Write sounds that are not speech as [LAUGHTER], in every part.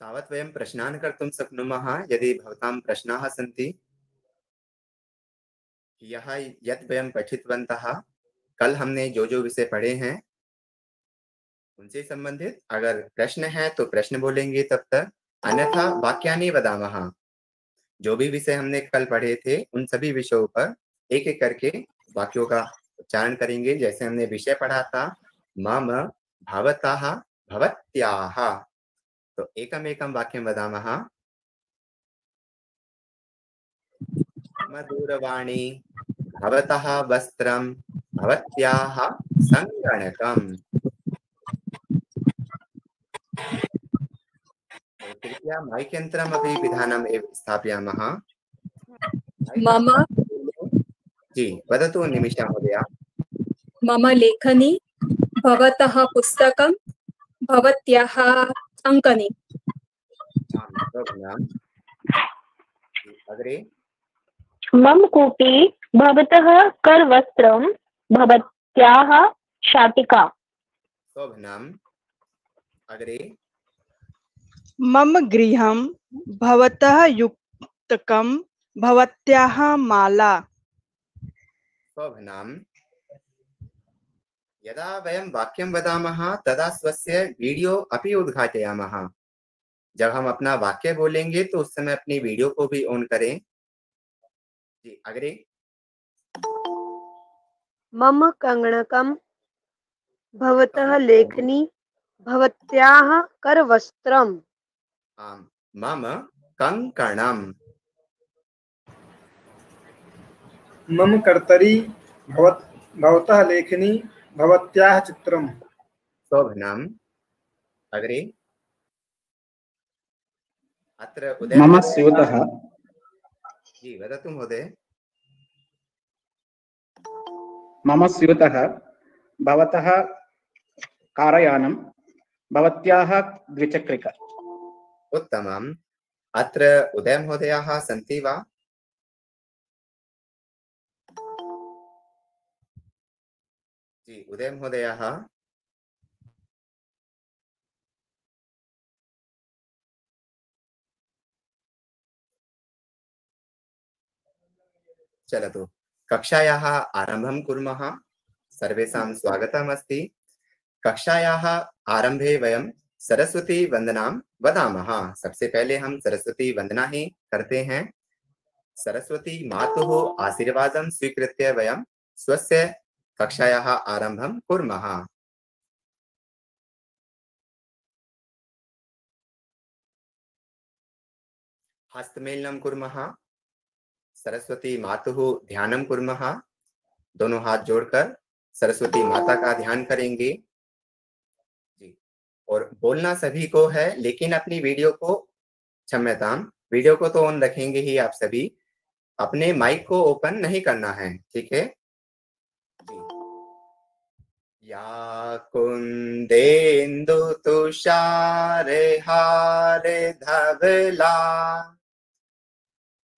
तावत् वयं प्रश्नान् कर्तुं शक्नुमः, यदि भवतां प्रश्नाः सन्ति। यह यत् वयं पठितवन्तः, कल हमने जो जो विषय पढ़े हैं। उनसे संबंधित अगर प्रश्न है तो प्रश्न बोलेंगे तब तक। अन्यथा वाक्यानि वदामः। जो भी विषय हमने कल पढ़े थे, उन सभी विषयों पर एक एक करके वाक्यों का उच्चारण करेंगे। जैसे हमने विषय पढ़ा था, मम भवतः भवत्याः। तो एकम एकम वाक्यं वदामः। मम दूरवाणी भवतः वस्त्रं भवत्याः सङ्गणकम्। कृपया माइक यन्त्रमपि पिधानम् एव स्थापयामः। मम जी वदतु निमिषा महोदया। मम लेखनी भवतः पुस्तकं भवत्याः आं अग्रे मम कूपी भवतः करवस्त्रं भवत्याः शाटिका। शोभनम् अग्रे मम गृहं भवतः युक्तकं भवत्याः माला। शोभनम् यदा वयं वाक्यं वदामः तदा स्वस्य वीडियो अपि उद्घाटयामः। जब हम अपना वाक्य बोलेंगे तो उस समय अपनी वीडियो को भी ऑन करें। जी अग्रे मम कङ्गणकं भवतः लेखनी भवत्याः करवस्त्रम्। आम। मम कंकणम मम कर्तरी भवत भवतः लेखनी भवत्याः चित्रम्। शोभनम्। अग्रे। अत्र उदय मम स्यूतः। जी वदतु महोदय। मम स्यूतः। भवतः कारयानं भवत्याः द्विचक्रिका। उत्तमम्। अत्र उदय महोदयाः सन्ति वा? जी, उदय महोदयाः। चलतु। कक्षायाः आरम्भं कुर्मः। सर्वेषां स्वागतमस्ति। कक्षायाः आरंभे वयं सरस्वती वंदनां वदामः। सबसे पहले हम सरस्वती वंदना ही करते हैं। सरस्वती मातुः आशीर्वादं स्वीकृत्य वयं स्वस्य कक्षायाः आरम्भं कुर्मः। हस्तमेलनं कुर्मः। सरस्वती मातुः ध्यानं कुर्मः। दोनों हाथ जोड़कर सरस्वती माता का ध्यान करेंगे। जी, और बोलना सभी को है, लेकिन अपनी वीडियो को क्षम्यताम वीडियो को तो ऑन रखेंगे ही आप सभी। अपने माइक को ओपन नहीं करना है, ठीक है? या कुंदेन्दु तुषार हार धवला।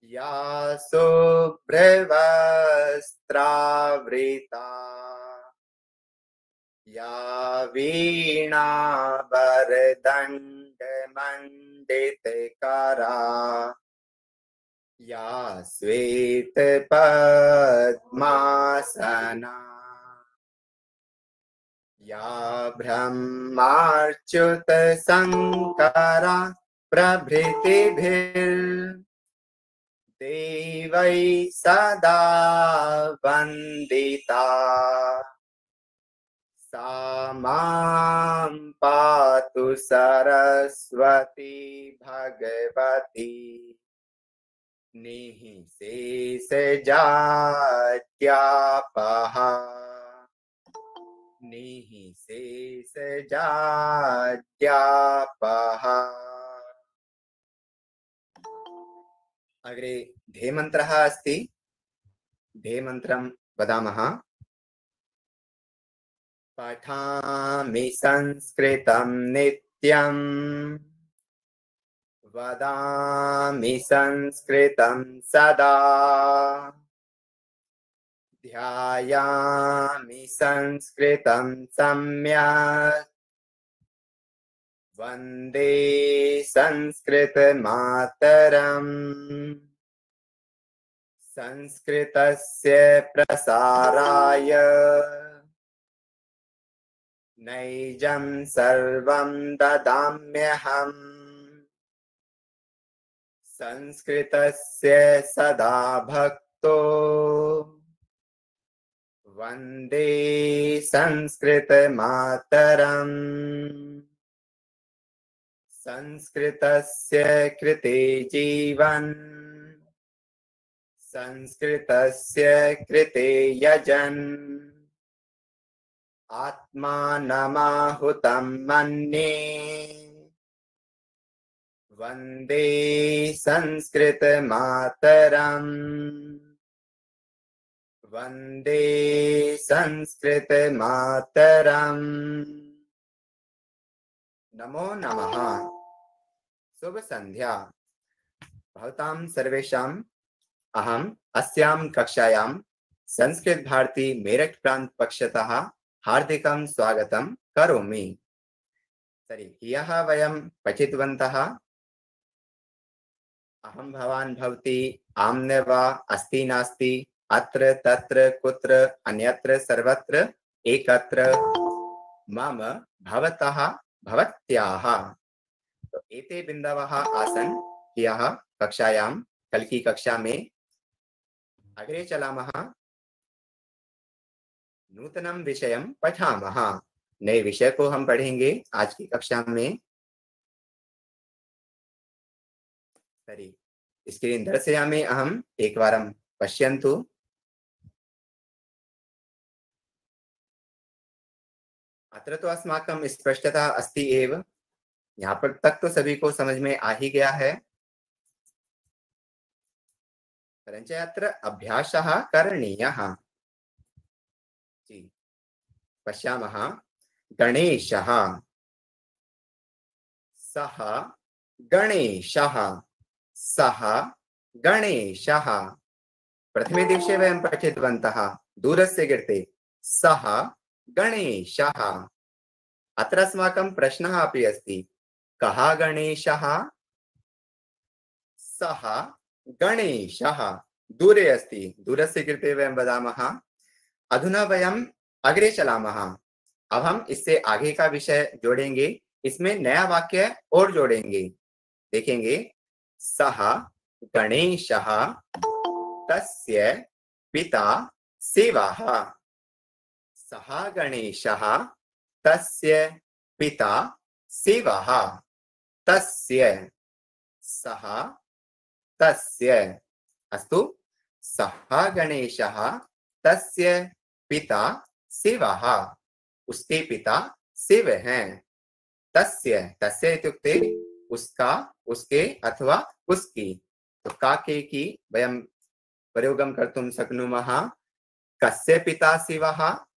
या शुभ्रवस्त्रावृता या वीणा वरदण्डमण्डितकरा या श्वेतपद्मासना या ब्रह्माच्युतशङ्करा प्रभृतिभिर् देवै सदा वन्दिता। सा माँ पातु सरस्वती भगवती। निःशेषजाड्यापः निःशेषजाड्यापः अग्रे ध्येमन्त्रः अस्ति। ध्येमन्त्रं वदामः। पठामि संस्कृतं नित्यम् वदामि संस्कृतं सदा। ध्यायामि संस्कृतं सम्यक्। वंदे संस्कृतमातरम्। संस्कृतस्य प्रसाराय। नैजं सर्वं ददाम्यहम्। संस्कृतस्य सदा भक्तो। वन्दे संस्कृतमातरम्। संस्कृतस्य कृते जीवन्। संस्कृतस्य कृते यजन्। आत्मानमाहुतं मन्ये। वन्दे संस्कृतमातरम् वंदे संस्कृतमातरम्। नमो नमः। शुभ संध्या भवतां सर्वेषाम् अहम् अस्यां कक्षायां संस्कृत भारती मेरठ प्रांत पक्षतः हार्दिकं स्वागतं करोमि। तर्हि ह्यः वयं पठितवन्तः। अहं भवान् भवती आम्न वा अस्ति नास्ति। अत्र, तत्र, कुत्र, अन्यत्र, सर्वत्र, एकत्र, मम, भवतः, भवत्याः। तो एते बिन्दवः आसन् ह्यः कक्षायां कल की कक्षा में अग्रे चलामः। नूतनं विषयं पठामः। नए विषय को हम पढ़ेंगे आज की कक्षा में। तर्हि स्क्रीन् दर्शयामि अहम् एकवारं पश्यन्तु। अत्र तो अस्माकं स्पष्टता अस्ति एव। यहाँ पर तक तो सभी को समझ में आ ही गया है। परञ्च अत्र अभ्यासः करणीयः। जी, पश्यामः। गणेशः। सः गणेशः। सः गणेशः। प्रथमे दिवसे वयं पठितवन्तः, दूरस्य कृते सः गणेशः। अत्र अस्माकं प्रश्नः अपि अस्ति। कः गणेशः? सः गणेशः। दूरे अस्ति। दूरस्य कृते वयं वदामः। अधुना वयम् अग्रे चलामः। अब हम इससे आगे का विषय जोड़ेंगे। इसमें नया वाक्य और जोड़ेंगे। देखेंगे। सः गणेशः। तस्य पिता शिवः सः गणेशः, तस्य पिता शिवः। तस्य सः, तस्य, अस्तु, सः गणेशः, तस्य पिता शिवः। उसके पिता शिव हैं। तस्य तस्य इत्युक्ते उसका, उसके अथवा उसकी। तो काके की वयं प्रयोगं कर्तुं शक्नुमः, कस्य पिता शिवः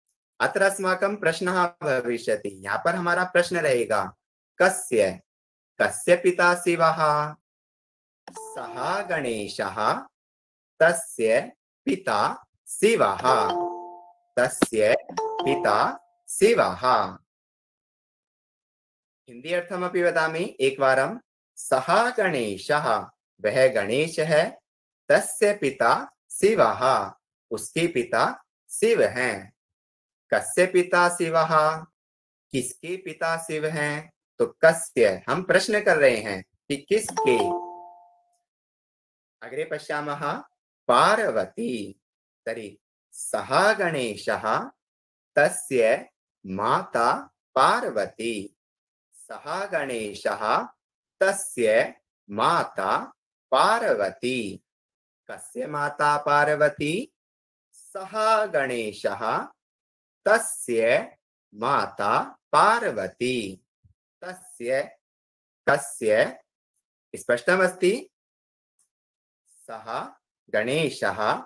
अत्र अस्माकं प्रश्नः भविष्यति। यहाँ पर हमारा प्रश्न रहेगा, कस्य कस्य पिता शिवः? सः गणेशः, तस्य पिता शिवः। तस्य पिता शिवः। हिंदी अर्थमपि वदामि, एकवारं, सः गणेशः। वह गणेश है तस्य पिता शिवः। उसके पिता शिव। हैं कस्य पिता शिव? किसके पिता शिव हैं? तो कस्य? हम प्रश्न कर रहे हैं कि किसके? अग्रे पश्यामः। पार्वती। तर्हि सः गणेशः, तस्य माता पार्वती। सः गणेशः, तस्य माता पार्वती। कस्य माता पार्वती? सः गणेशः तस्य माता पार्वती। तस्य कस्य स्पष्टमस्ति। सः गणेशः,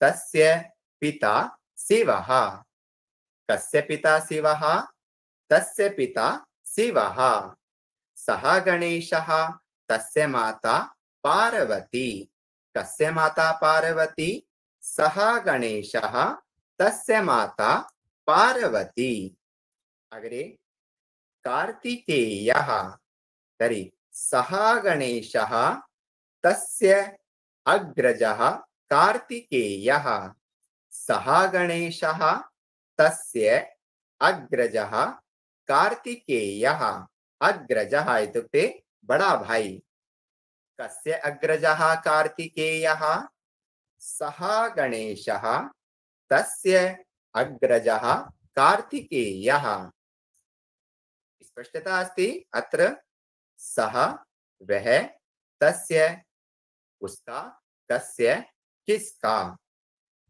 तस्य पिता शिवः। कस्य पिता शिवः? तस्य पिता शिवः। सः गणेशः, तस्य माता पार्वती। कस्य माता पार्वती? सः गणेशः, तस्य माता पार्वती अग्रे कार्तिकेयः तर्हि सः गणेशः, तस्य अग्रजः कार्तिकेयः। सः गणेशः, तस्य अग्रजः अग्रजः इत्युक्ते बड़ा भाई। कस्य अग्रजः कार्तिकेयः? सः गणेशः, तस्य अग्रजः कार्तिकेयः। स्पष्टता अस्ति? अत्र सः वह तस्य उसका कस्य, किसका।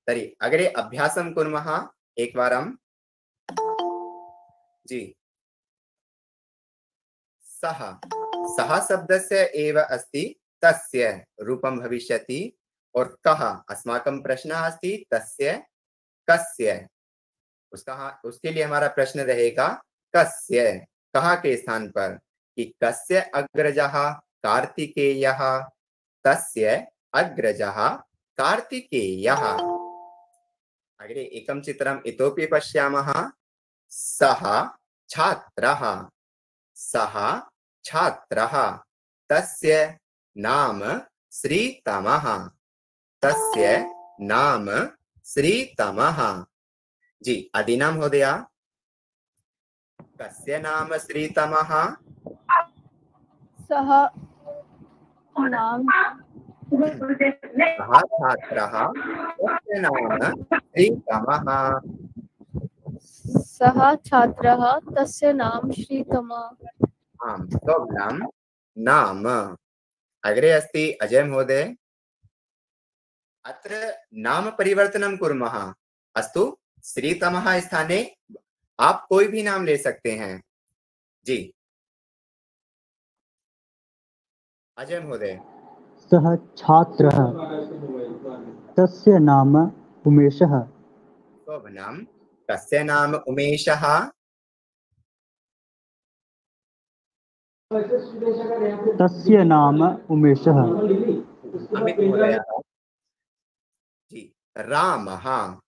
तर्हि अग्रे अभ्यासं कुर्मः एकवारं जी। सः। सः शब्दस्य एव अस्ति तस्य, रूपं भविष्यति। और कः? अस्माकं प्रश्नः अस्ति तस्य, कस्य? उसका उसके लिए हमारा प्रश्न रहेगा, कस्य, कहा के स्थान पर? कि कस्य अग्रजः कार्तिकेयः, तस्य अग्रजः कार्तिकेयः। अग्रे एकं चित्रम् इतोपि पश्यामः। सः छात्रः सः छात्रः, तस्य नाम श्रीतमः, तस्य नाम श्रीतमः। जी अदीना महोदय। कस्य नाम श्रीतमः? सः नाम सः छात्रः तस्य नाम श्रीतमः? सः छात्रः तस्य नाम श्रीतमः। आम् नाम। अग्रे अस्ति अजय महोदय। अत्र नाम परिवर्तनं कुर्मः। अस्तु। श्रीतमः स्थाने आप कोई भी नाम ले सकते हैं। जी। अजय महोदय। सः छात्रः। तस्य नाम उमेशः। शोभनां कस्य नाम उमेशः। तस्य नाम उमेशः। जी। रामः।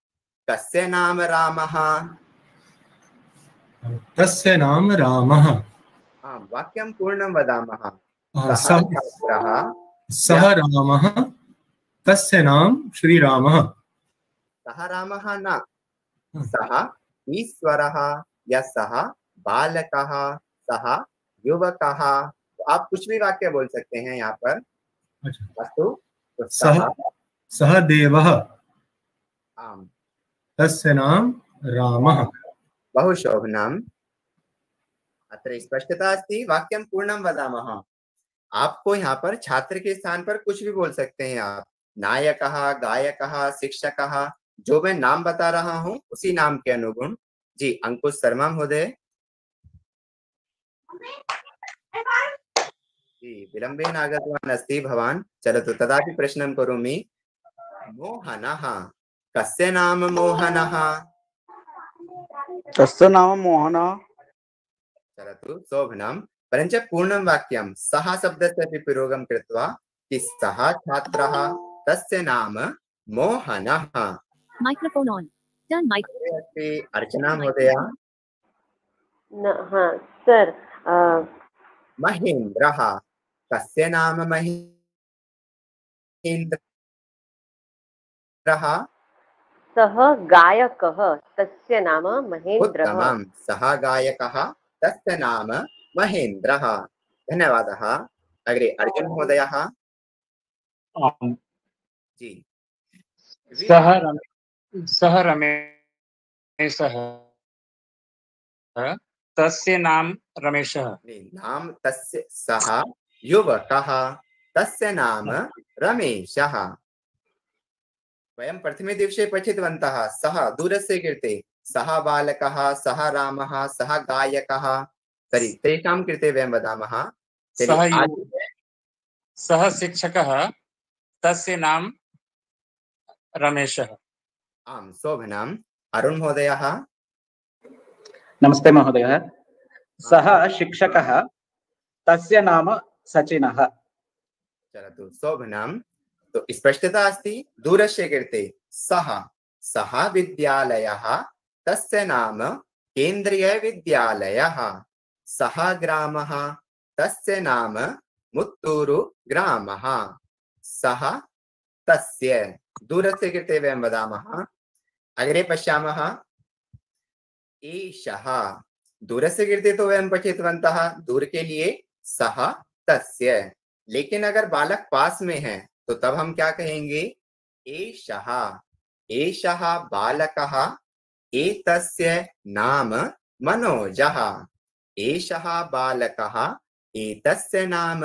कस्य नाम रामः। तस्य नाम रामः। आम् वाक्यं पूर्णं वदामः। सः रामः तस्य नाम श्रीरामः। सः रामः न। सः ईश्वरः या सः बालकः सः युवकः। तो आप कुछ भी वाक्य बोल सकते हैं यहाँ पर। अच्छा। अस्तु तो सः सः सः देवः। आम्। तस्य नाम रामः। बहु शोभनम्। अत्र स्पष्टता अस्ति, वाक्यं पूर्णं वदामः। आपको यहाँ पर छात्र के स्थान पर कुछ भी बोल सकते हैं आप। नायक, गायक, शिक्षक, जो मैं नाम बता रहा हूँ, उसी नाम के अनुगुण। जी, अंकुश शर्मा महोदय। जी विलम्बेन आगतवान् अस्ति भवान्। चलतु, तदापि प्रश्नं करोमि। मोहनः कस्य नाम मोहनः? तस्य नाम मोहनः? चलतु शोभनं। परञ्च पूर्णं वाक्यं। सः शब्दस्य अपि प्रयोगं कृत्वा कि सः छात्रः। तस्य नाम मोहनः। Microphone on. Turn mic. अर्चना महोदय। न हाँ सर महेन्द्रः। कस्य नाम महेन्द्रः? सः गायकः तस्य नाम महेन्द्रः। उत्तमं सः गायकः तस्य नाम महेन्द्रः। धन्यवादः। अग्रे अर्जुन महोदयः? आम्। जी। सः रमे- सः रमेशः। तस्य नाम रमेशः। नाम तस्य सः युवकः। तस्य नाम रमेशः। वयं प्रथमे दिवसे पठितवन्तः सः दूरस्य कृते सः बालकः सः रामः सः गायकः। तर्हि तेषां कृते वयं वदामः। सः शिक्षकः तस्य नाम रमेशः। आं शोभनम्। अरुण महोदयः। नमस्ते महोदय। सः शिक्षकः तस्य नाम सचिनः। चलतु शोभनम्। तो स्पष्टता अस्ति, दूरस्य कृते सः सः विद्यालयः, तस्य नाम केन्द्रीयविद्यालयः। सः ग्रामः, तस्य नाम मुत्तूरु ग्रामः। सः, तस्य, दूरस्य कृते वयं वदामः। अग्रे पश्यामः। एषः दूरस्य कृते तो वयं पठितवन्तः, दूर के लिए सः, तस्य। लेकिन अगर बालक पास में है तो तब हम क्या कहेंगे? एषः एषः बालकः एतस्य नाम मनोजः। एषः बालकः एतस्य नाम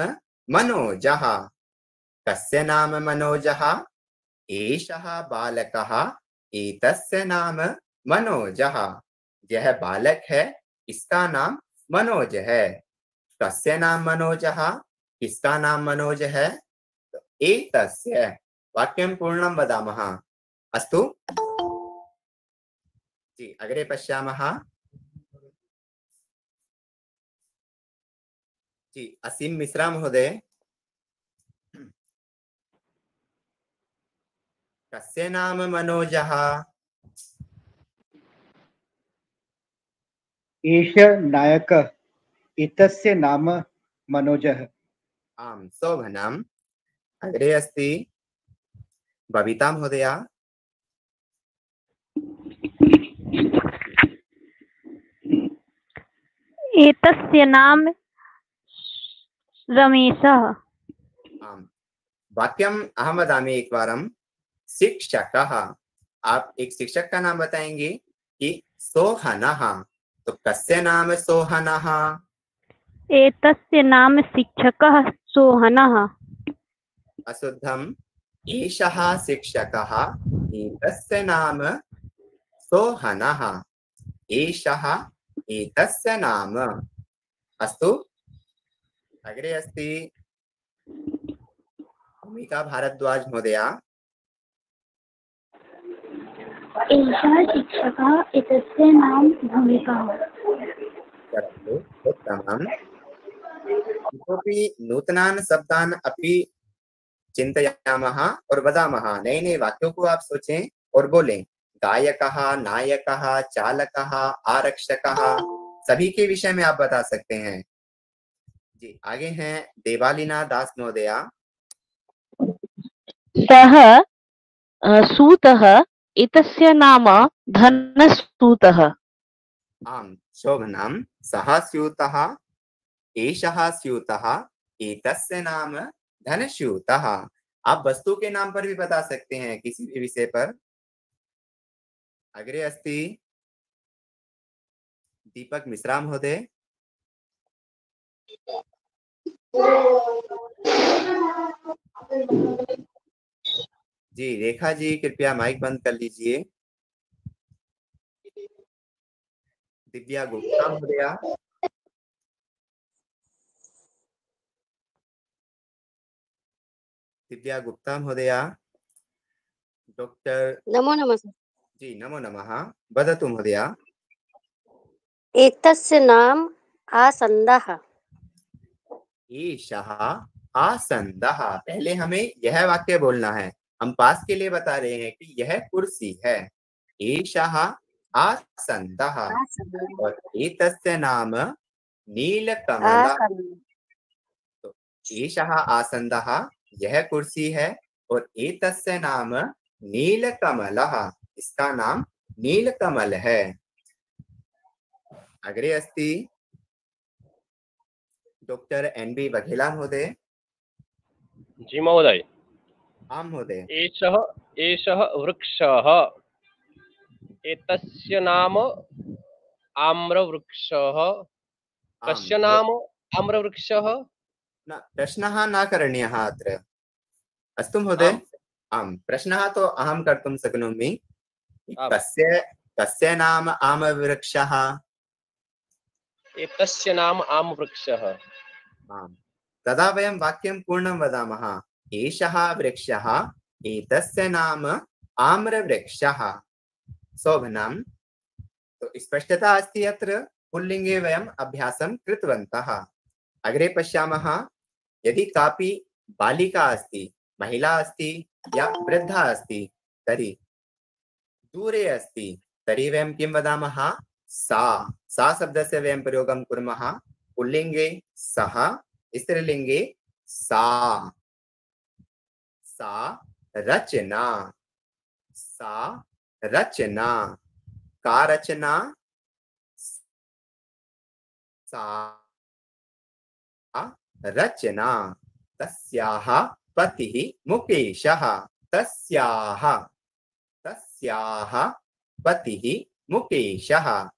मनोजः। कस्य नाम मनोजः? एषः बालकः एतस्य नाम मनोजः। यह बालक है इसका नाम मनोज है? कस्य नाम मनोजः? किसका नाम मनोज है? एतस्य वाक्यं पूर्णं वदामः। अस्तु। जी अग्रे पश्यामः। जी असीम मिश्रा महोदय। कस्य नाम मनोजः? एष नायकः एतस्य नाम मनोजः। आम शोभनम्। अग्रे अस्ति बबिता महोदया एतस्य नाम रमेशः। आम। वाक्यम अहम वदामि एकवारं। शिक्षकः। आप एक शिक्षक का नाम बताएँगे कि सोहनः। तो कस्य नाम सोहनः? एतस्य नाम शिक्षकः सोहनः। अशुद्धम् एषः शिक्षकः एतस्य नाम सोहनः। एषः एतस्य नाम। अस्तु। अग्रे अस्ति। भूमिका भारद्वाज महोदया। एषः शिक्षकः एतस्य नाम भूमिकः। उत्तमम्। इतोपि नूतनान् शब्दान् अपि चिन्तयामः और वदामः नए नए वाक्यों को आप सोचें और बोलें। गायक नायक चालक आरक्षक सभी के विषय में आप बता सकते हैं। जी आगे हैं देवालिना दास महोदया। सः अ, सूतः एतस्य नाम धनसूतः। आम शोभनम। सः स्यूतः एषः स्यूतः एतस्य नाम धनस्यूतः आप वस्तु के नाम पर भी बता सकते हैं किसी भी विषय पर। अग्रे अस्ति दीपक मिश्रा महोदय। जी, रेखा जी, कृपया माइक बंद कर लीजिए। दिव्या गुप्ता महोदया। दिव्या गुप्ता महोदया डॉक्टर नमो नमः जी नमो नमः। वदतु महोदया। एतस्य नाम आसन्दः। एषः आसन्दः। पहले हमें यह वाक्य बोलना है। हम पास के लिए बता रहे हैं कि यह कुर्सी है। एषः आसन्दः। और एतस्य नाम नीलकमल। तो एषः आसन्दः। यह कुर्सी है और एतस्य नाम नीलकमलः इसका नाम नीलकमल है। अग्रे अस्ति डॉक्टर एन बी बघेला महोदय। जी महोदय। आम महोदय। एषः एषः वृक्षः। एतस्य नाम आम्रवृक्षः। कस्य नाम आम्रवृक्षः? न प्रश्नः न करणीयः अत्र। अस्तु महोदय? आम्। प्रश्नः तु अहं कर्तुं शक्नोमि। कस्य कस्य नाम आमवृक्षः? एतस्य नाम आमवृक्षः। आम्। तदा वयं वाक्यं पूर्णं वदामः। एषः वृक्षः एतस्य नाम आम्रवृक्षः। शोभनम् तो स्पष्टता अस्ति अत्र। पुल्लिङ्गे वयम् अभ्यासं कृतवन्तः। अग्रे पश्यामः। यदि कापि बालिका अस्ति, महिला अस्ति या वृद्धा अस्ति, तर्हि दूरे अस्ति, तर्हि वयं किं वदामः? सा। सा शब्दस्य वयं प्रयोगं कुर्मः। पुल्लिंगे सः स्त्रीलिंगे सा। सा रचना। सा रचना। का रचना? सा। रचना, तस्याः पतिः मुकेशः, तस्याः तस्याः पतिः मुकेशः।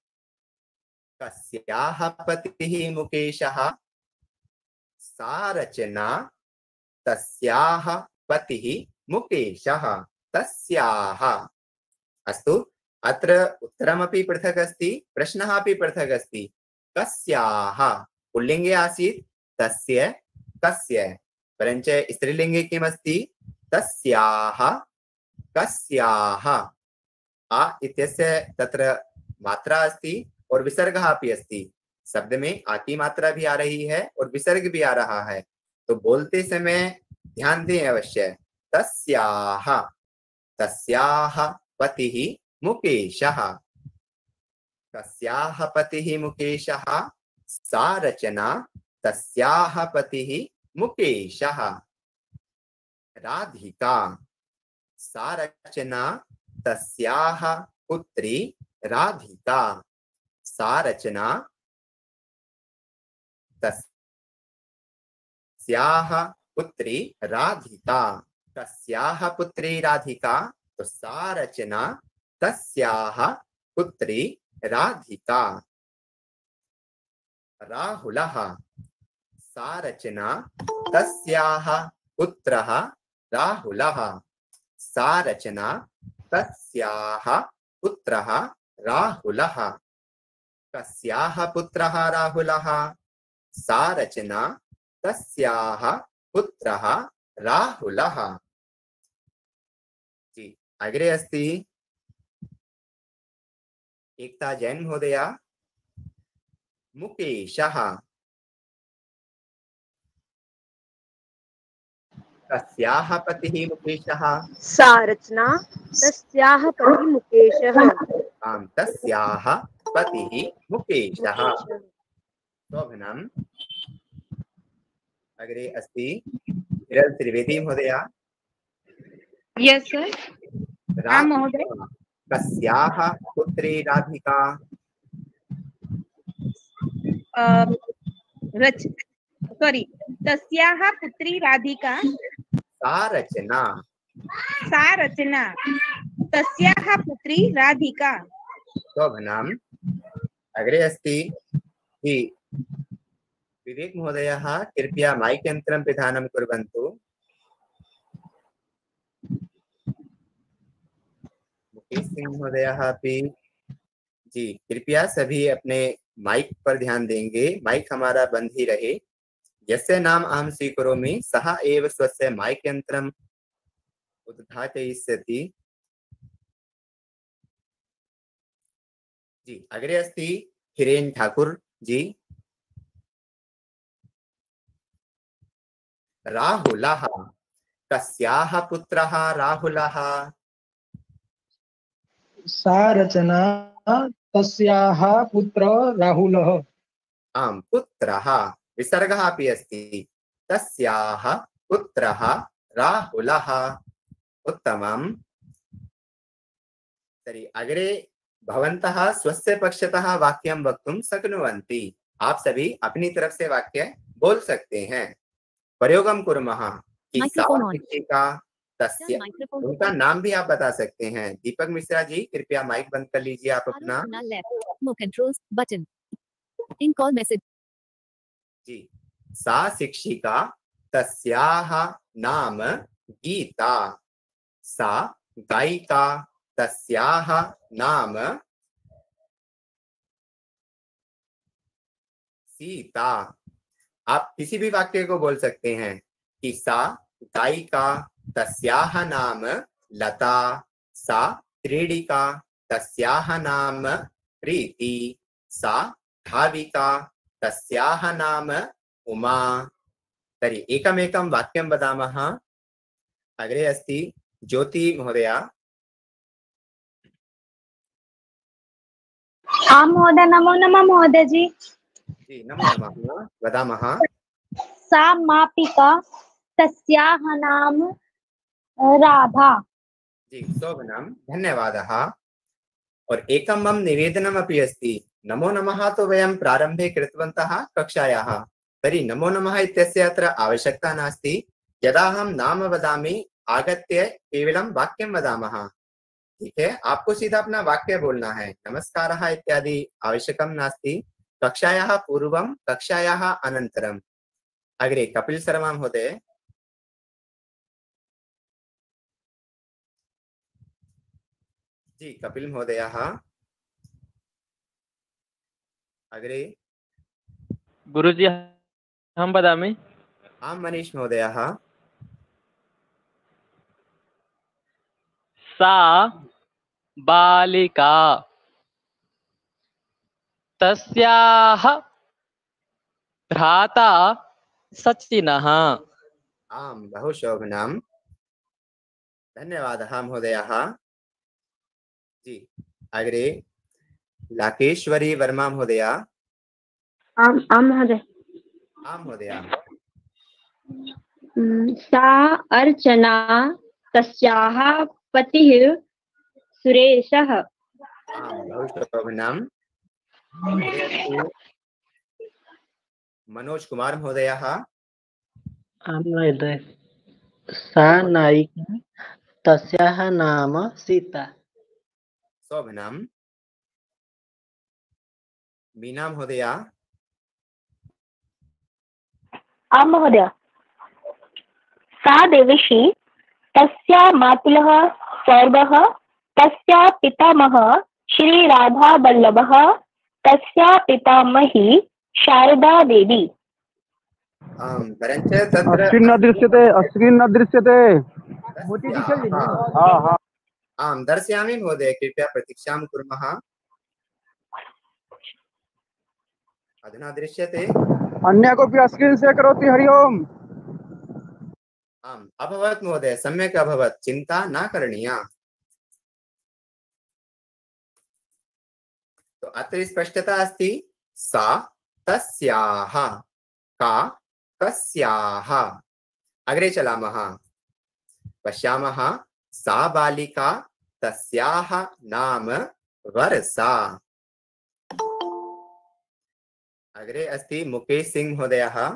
कस्याः पतिः मुकेशः, सा रचना, तस्याः पतिः मुकेशः, तस्याः। अस्तु, अत्र उत्तरमपि पृथक् अस्ति प्रश्नः अपि पृथक् अस्ति कस्याः पुल्लिङ्गे आसीत्। तस्य कस्य परञ्च स्त्रीलिङ्गे किमस्ति तस्याः, कस्याः। आ इत्यस्य तत्र मात्रा अस्ति, और विसर्गः अपि अस्ति। शब्द में आ की मात्रा भी आ रही है, और विसर्ग भी आ रहा है। तो बोलते समय ध्यान दें अवश्य। तस्याः तस्याः पतिः मुकेशः। तस्याः पतिः मुकेशः, सा रचना तस्याः मुकेशः। राधिका सा रचना तस्याः पुत्री राधिका। सा रचना तस्याः पुत्री राधिका। तस्याः पुत्री राधिका तो सा रचना तस्याः पुत्री राधिका। राहुलः सा रचना तस्याः पुत्रः राहुलः। सा रचना पुत्रः राहुलः। कस्याः पुत्रः राहुलः? सा रचना पुत्रः राहुलः। जी अग्रे अस्ति। एकता जैन महोदया। मुकेशः। कस्याः पतिः मुकेशः। सा रचना तस्याः पतिः मुकेशः। आं तस्याः पतिः मुकेशः। शोभनम्। अग्रे अस्ति विरल त्रिवेदी महोदया। यस सर महोदय। कस्याः पुत्री राधिका? अ, रच सॉरी तस्याः पुत्री राधिका। सा रचना सा रचना तस्याः पुत्री राधिका। शोभनम्। अग्रे अस्ति। हि। विवेक महोदयः कृपया मैक् यन्त्रं पिधानं कुर्वन्तु। मुकेश सिंह महोदयः अपि। जी कृपया सभी अपने माइक पर ध्यान देंगे। माइक हमारा बंद ही रहे। यस्य नाम अहं स्वीकरोमि सः एव स्वस्य माइक यन्त्रम् उद्घाटयिष्यति। जी अग्रे अस्ति हिरेन ठाकुर जी। राहुलः कस्याः पुत्रः राहुलः? सा रचना तस्याः पुत्र राहुलः। आम् पुत्रः। विसर्गः अपि अस्ति। तस्याः पुत्रः राहुलः। उत्तमम्। तर्हि अग्रे भवन्तः स्वस्य पक्षतः वाक्यं वक्तुं शक्नुवन्ति। आप सभी अपनी तरफ़ से वाक्य बोल सकते हैं। प्रयोगम कुर्मः। कि. शिक्षिका तस्य। उनका नाम भी आप बता सकते हैं। दीपक मिश्रा जी कृपया माइक बंद कर लीजिए आप अपना। Now left. More controls. Button. जी। सा शिक्षिका तस्याः नाम गीता। सा गायिका तस्याः नाम सीता। आप किसी भी वाक्य को बोल सकते हैं कि सा गायिका तस्याः नाम लता। सा क्रीडिका तस्याः नाम प्रीति। सा भाविका तस्याः नाम उमा। तर्हि एकमेकं वाक्यं वदामः। अग्रे अस्ति ज्योति महोदया। आं महोदय नमो नमः महोदय जी जी नमो नमः। वदामः। सा मापिका तस्याः नाम राधा। जी शोभनं। धन्यवादः। और एकं मम निवेदनमपि अस्ति। नमो नमः तु वयं प्रारम्भे कृतवन्तः कक्षायाः। तर्हि नमो नमः इत्यस्य अत्र आवश्यकता नास्ति। यदा अहं नाम वदामि, आगत्य केवलं वाक्यं वदामः। ठीक है? आपको सीधा अपना वाक्य बोलना है। नमस्कारः इत्यादि आवश्यकं नास्ति। कक्षायाः पूर्वं, कक्षायाः अनन्तरम्। अग्रे कपिल शर्मा महोदय। जी, कपिल महोदयः। अग्रे। गुरुजी अहं वदामि। आं मनीष महोदयः। सा बालिका। तस्याः भ्राता सचिनः। आं बहु शोभनम् धन्यवादः महोदयः। जी अग्रे। लाकेश्वरी वर्मा महोदय। आम् आं महोदय। आं महोदय। सा अर्चना तस्याः पतिः सुरेशः। मनोज कुमार महोदयः। आं महोदय। सा नायिका तस्याः नाम सीता। शोभनम्। मीना महोदया आं महोदय सा देवशी तस्या मातुलः सौरभः तस्या पितामहः श्रीराधावल्लभः तस्या पितामही शारदा देवी। परञ्च तत्र स्क्रीन् न दृश्यते स्क्रीन् न दृश्यते। हाँ हाँ आं दर्शयामि महोदय कृपया प्रतीक्षां कुर्मः। अधुना दृश्यते। अन्य कोऽपि हरि ओम्। आम् अभवत् महोदय सम्यक् अभवत् चिन्ता न करणीया। तो अत्र स्पष्टता अस्ति सा तस्याः का कस्याः अग्रे चलामः। पश्यामः सा बालिका तस्याः नाम वर्षा अग्रे अस्ति मुकेश सिंह महोदयः।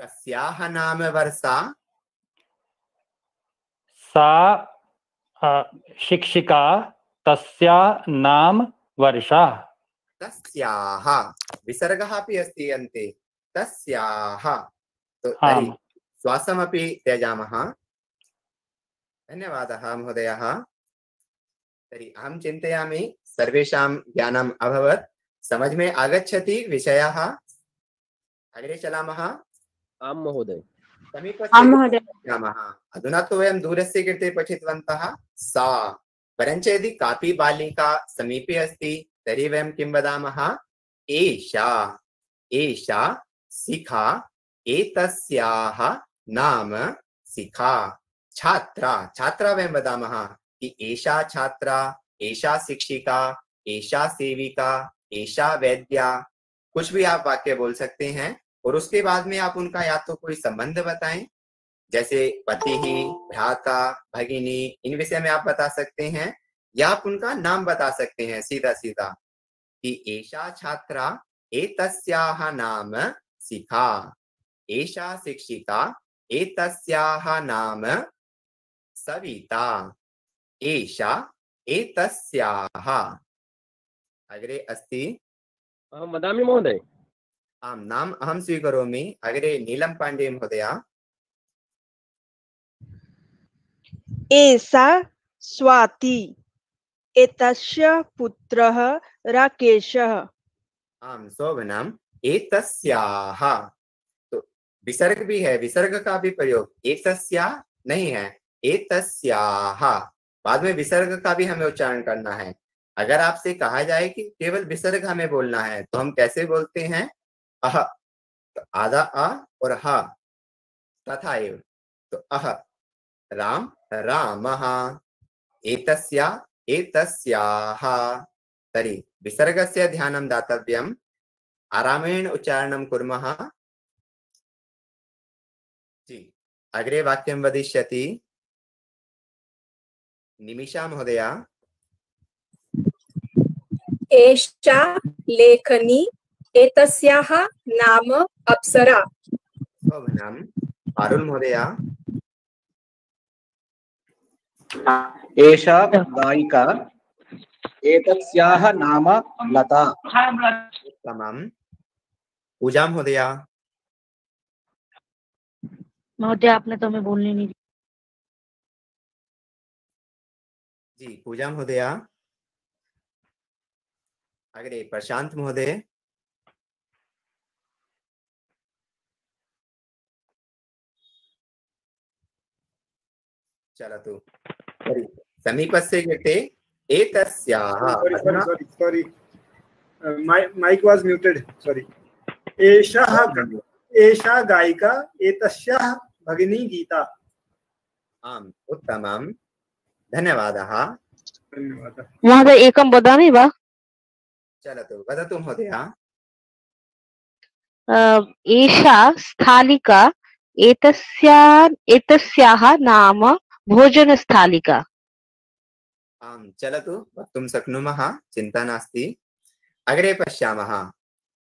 कस्याः नाम वर्षा? सा शिक्षिका तस्या नाम वर्षा। तस्याः। विसर्गः अपि अस्ति अन्ते। तस्याः। तो तर्हि श्वासमपि त्यजामः। धन्यवादः महोदयः। तर्हि अहं चिन्तयामि सर्वेषां ज्ञानम् अभवत्। समझ में आगच्छति विषयः। अग्रे चलामः। आं महोदय। पठामः। अधुना तु वयं दूरस्य कृते पठितवन्तः। सा परञ्च यदि कापि बालिका समीपे अस्ति तर्हि वयं किं वदामः? एषा एषा शिखा एतस्याः नाम शिखा छात्रा छात्रा वयं वदामः कि एषा छात्रा एषा शिक्षिका एषा सेविका एषा वैद्या। कुछ भी आप वाक्य बोल सकते हैं और उसके बाद में आप उनका या तो कोई संबंध बताएँ। जैसे पति ही, भ्राता, भगिनी, इन विषय में आप बता सकते हैं या आप उनका नाम बता सकते हैं सीधा सीधा कि एषा छात्रा एतस्याः नाम शिखा। एषा शिक्षिका एतस्याः नाम सविता। एषा एतस्याः। अग्रे अस्ति। अहं वदामि महोदय। आं नाम अहं स्वीकरोमि। अग्रे नीलं पाण्डे महोदया। एषा स्वाति एतस्य पुत्रः राकेशः। आम शोभनम एतस्याः। तो विसर्ग भी है विसर्ग का भी प्रयोग। एतस्या नहीं है एतस्याः। बाद में विसर्ग का भी हमें उच्चारण करना है। अगर आपसे कहा जाए कि केवल विसर्ग हमें बोलना है तो हम कैसे बोलते हैं? अह तो आधा अ और ह, तथा एव तो अह, राम रामः, एतस्या, एतस्याः, तर्हि विसर्गस्य ध्यानं दातव्यं, आरामेण उच्चारणं जी, अग्रे वाक्यं वदिष्यति। निमिषा महोदया। एषा लेखनी एतस्याः नाम अप्सरा। शोभनम् पारुल महोदया। एषा गायिका एतस्याः नाम लता। उत्तमम्। पूजा महोदया। महोदय आपने तो हमें बोलने नहीं जी पूजा महोदया। अग्रे प्रशांत महोदय। चलतु तर्हि समीपस्य कृते एतस्याः. Uh. एषः एषा गायिका एतस्याः भगिनी गीता। आम् उत्तमं धन्यवादः। धन्यवादः। महोदय एकं वदामि वा? चलतु वदतु महोदय एषा स्थालिका एतस्या एतस्याः नाम भोजनस्थालिका। आम् चलतु वक्तुं शक्नुमः चिन्ता नास्ति। अग्रे पश्यामः।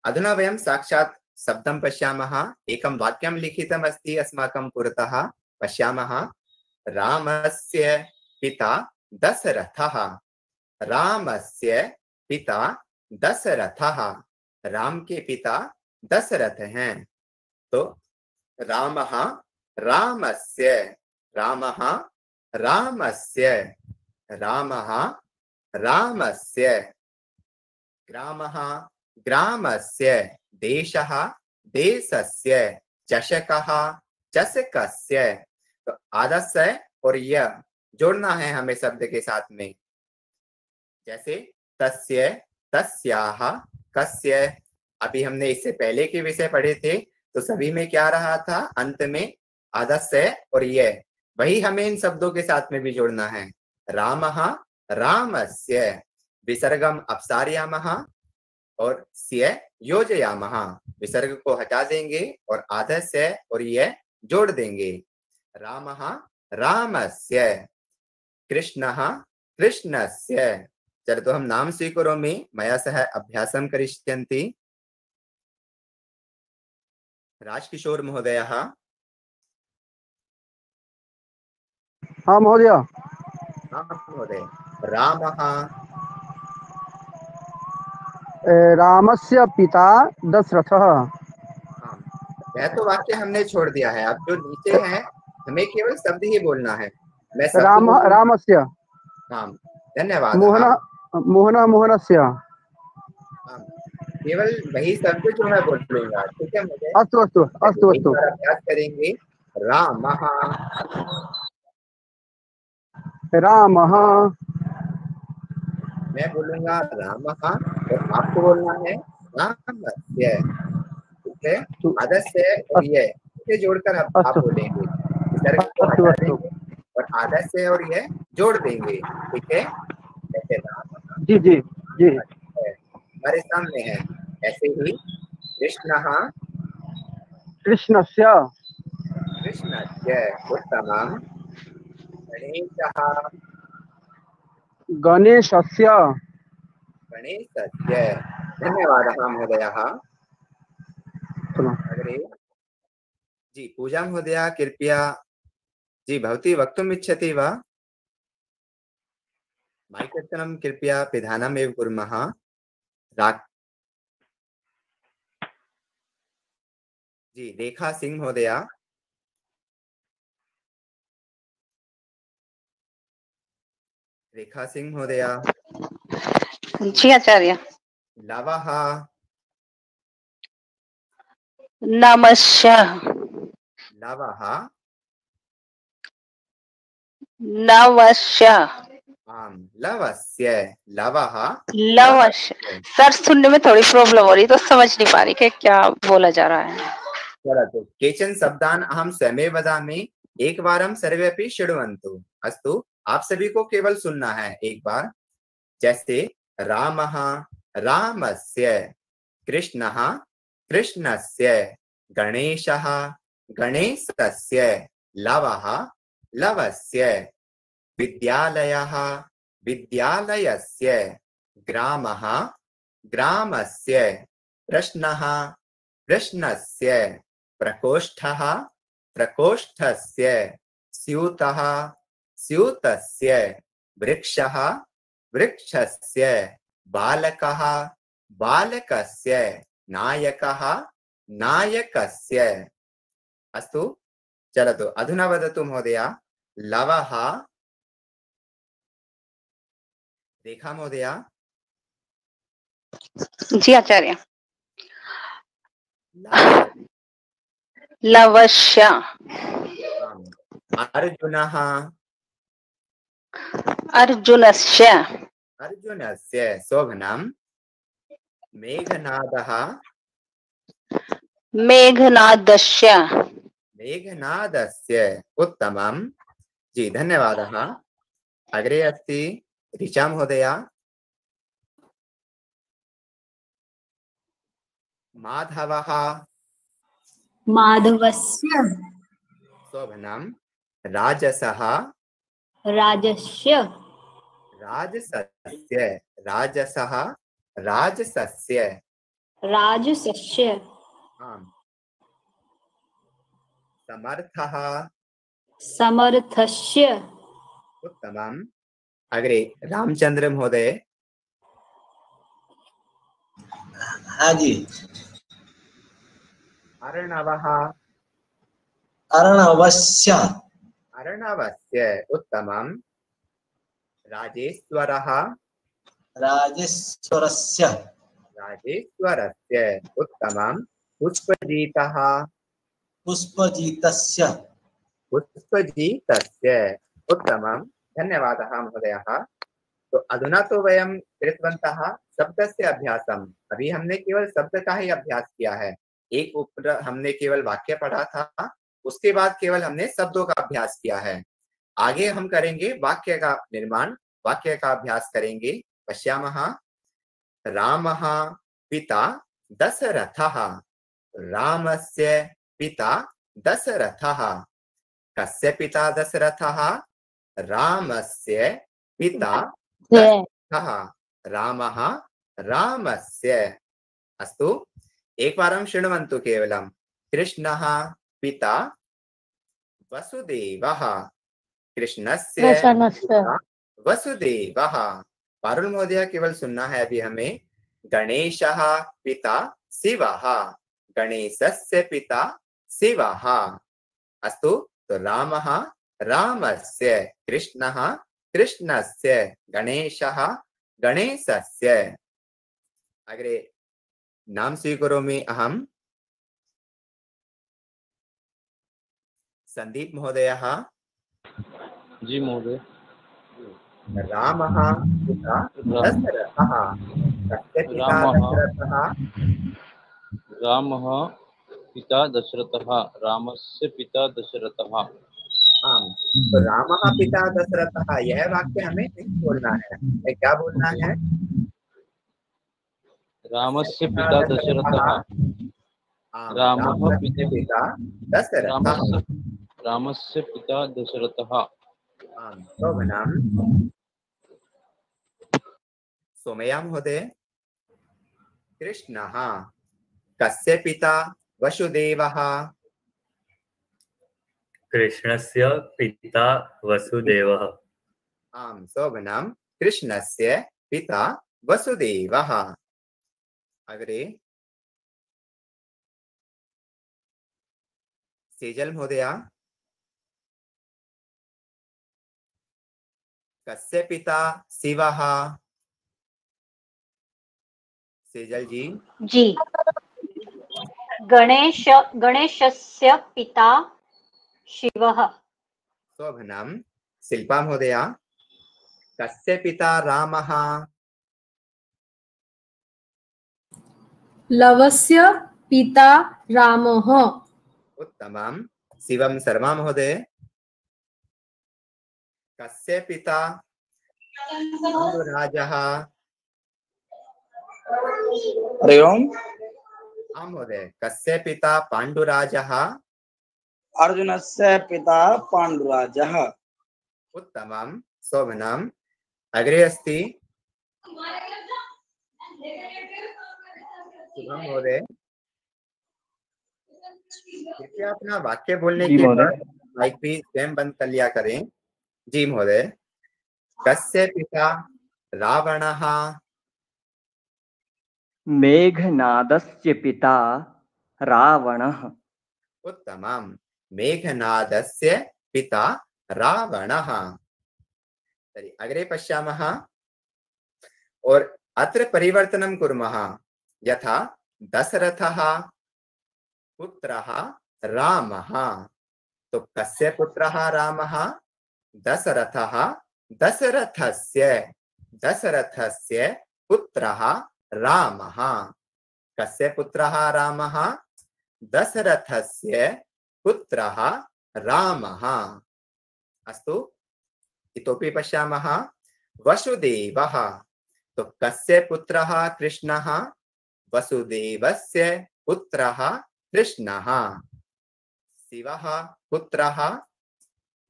अधुना वयं साक्षात् शब्दं पश्यामः एकं वाक्यं लिखितमस्ति अस्माकं पुरतः पश्यामः। रामस्य पिता दशरथः। रामस्य पिता दशरथः राम के पिता दशरथ हैं। तो राम रामस्य, रामः रामस्य रामः रामस्य। ग्रामः ग्रामस्य, देशः देशस्य, चषकः चषकस्य। तो आदस्य और यह जोड़ना है हमें शब्द के साथ में। जैसे तस्य तस्याह कस्य? अभी हमने इससे पहले के विषय पढ़े थे तो सभी में क्या रहा था? अंत में आदस्य और यह वही हमें इन शब्दों के साथ में भी जोड़ना है। राम, रामस्य। विसर्गम अपसारयामः और स्य योजयामः। विसर्ग को हटा देंगे और आदस्य और यह जोड़ देंगे। रामः, रामस्य। कृष्ण, कृष्णस्य। चलो तो हम नाम स्वीकरोमि मया सह अभ्यासं करिष्यन्ति। राजकिशोर महोदयः। हाँ महोदय। हाँ, महोदय। रामः। रामस्य पिता दशरथः। यह तो वाक्य हमने छोड़ दिया है। अब जो नीचे है हमें केवल शब्द ही बोलना है। मैं राम रामस्य। हाँ धन्यवाद। मोहन मोहन मोहनस्य। केवल वही शब्द जो मैं बोल लूँगा ठीक है मुझे? अस्तु अस्तु अस्तु अस्तु। अभ्यास करेंगे। रामः। रामः। मैं बोलूँगा रामः और आपको बोलना है रामस्य। ठीक है? आदस्य और ये इसे जोड़कर आप, आप बोलेंगे। और आदस्य और ये जोड़ देंगे ठीक है? जी जी जी। हमारे सामने है। ऐसे ही कृष्ण कृष्णस्य। कृष्णस्य उत्तमं गणेशः। गणेशस्य। गणेशस्य। धन्यवादः महोदयः। अग्रे। जी पूजा महोदया कृपया। जी भवती वक्तुम् इच्छति वा? माइकर्तनं कृपया पिधानमेव कुर्मः राक् जी रेखा सिंह महोदया रेखा सिंह महोदया जी आचार्य लवः नमस्य लवः नवस्य लवस्य लवः लवस्य। सर सुनने में थोड़ी प्रॉब्लम हो रही तो समझ नहीं पा रही कि क्या बोला जा रहा है। चलतु केचन शब्दान अहम स्वयं वदामि एकवारं सर्वे अपि शृण्वन्तु। अस्तु आप सभी को केवल सुनना है एक बार। जैसे रामः रामस्य कृष्णः कृष्णस्य गणेशः गणेशस्य लवः लवस्य। विद्यालयः, विद्यालयस्य ग्रामः, ग्रामस्य प्रश्नः, प्रश्नस्य प्रकोष्ठः, प्रकोष्ठस्य स्यूतः, स्यूतस्य वृक्षः, वृक्षस्य बालकः, बालकस्य नायकः, नायकस्य। अस्तु, चलतु, अधुना वदतु महोदय, लवः रेखा महोदय? जी आचार्य। लवश्य अर्जुनः? अर्जुनस्य। अर्जुनस्य शोभनं। मेघनादः? मेघनादस्य। मेघनादस्य उत्तमं जी धन्यवादः। अग्रे अस्ति। ऋचा महोदया माधवः माधवस्य शोभनं राजसः राजस्य राजसस्य राजसः राजसस्य राजसस्य आम् समर्थः समर्थस्य उत्तमम् अग्रे रामचंद्र महोदय। हाँ जी। अर्णवः अर्णवस्य अर्णवस्य उत्तमं राजेश्वरः। राजेश्वरस्य। राजेश्वरस्य उत्तमं पुष्पजीतः। पुष्पजीतस्य। पुष्पजीतस्य उत्तमं धन्यवादः, महोदयः। तो अधुना तो वयं कृतवन्तः शब्दस्य अभ्यासम्। अभी हमने केवल शब्द का ही अभ्यास किया है। एक ऊपर हमने केवल वाक्य पढ़ा था, उसके बाद केवल हमने शब्दों का अभ्यास किया है। आगे हम करेंगे वाक्य का निर्माण, वाक्य का अभ्यास करेंगे। पश्यामः। रामः पिता दशरथः। रामस्य पिता दशरथः। कस्य पिता दशरथः? रामस्य पिता दशरथः रामः रामस्य। अस्तु। एकवारं शृण्वन्तु केवलं। कृष्णः पिता वसुदेवः। कृष्णस्य वसुदेवः। पारुल महोदय केवल सुनना है अभी हमें। गणेश पिता शिव। गणेशस्य पिता शिवः। अस्तु। तो रामः रामस्य कृष्णः कृष्णस्य गणेशः गणेशस्य। अग्रे नाम स्वीकरोमि अहं। संदीप महोदयः। जी महोदय। रामः पिता दशरथः कस्य पिता रामः। दशरथः। रामः पिता दशरथः रामस्य पिता दशरथः। आम। तो रामः पिता दशरथः यह वाक्य हमें नहीं बोलना है। क्या बोलना है? रामस्य पिता दशरथः। रामः पिता पिता दशरथः। रामस्य रामस्य पिता दशरथः। आम। शोभनम सोमया महोदय। कृष्णः। कस्य पिता? वसुदेवः। कृष्णस्य पिता वसुदेवः। आम शोभनम कृष्णस्य पिता वसुदेवः। अग्रे। सेजल महोदया। कस्य पिता शिवः? सेजल जी जी। गणेश गणेशस्य पिता शिवः। शोभनम शिल्पा महोदया। कस्य पिता रामः? लवस्य पिता रामः। उत्तमं शिवम शर्मा महोदय। कस्य पिता? धनुराजः हरि ओम। आं महोदय कस्य पिता पाण्डुराजः? अर्जुनस्य पिता पाण्डुराजः। उत्तमं शोभनम् अग्रे अस्ति। महोदय। कृपया अपना वाक्य बोलने जी के महोदय। बाद माइक भी स्वयं बंद कर लिया करें। जी महोदय। कस्य पिता रावणः? मेघनादस्य पिता रावणः। उत्तमं मेघनादस्य पिता रावणः। तर्हि अग्रे पश्यामः। और अत्र परिवर्तनं कुर्मः। यथा दशरथः पुत्रः रामः। तो कस्य पुत्रः रामः? दशरथः। दशरथस्य। दशरथस्य पुत्रः रामः। कस्य पुत्रः रामः? दशरथस्य पुत्रः अस्तु। इतोपि पश्यामः। वसुदेवः। तो कस्य पुत्रः कृष्णः? वसुदेवस्य पुत्रः कृष्णः। शिवः पुत्रः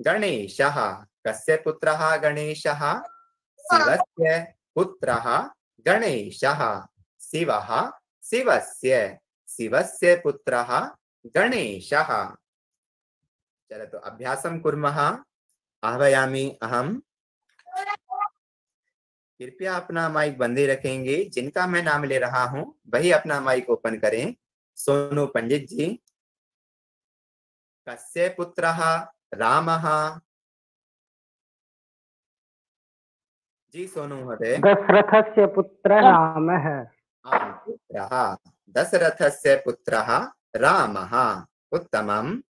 गणेशः। कस्य पुत्रः गणेशः? शिवस्य पुत्रः गणेशः। शिवः शिवस्य। शिवस्य पुत्रः गणेशः। चलतु। अभ्यासं कुर्मः। आह्वयामि अहम। कृपया अपना माइक बंदे रखेंगे। जिनका मैं नाम ले रहा हूँ वही अपना माइक ओपन करें। सोनू पंडित जी। कस्य पुत्रः? रामः। जी सोनू महोदय। दशरथ पुत्रः रामः। आम्, पुत्रः। दशरथस्य पुत्रः रामः। उत्तमम्। अ-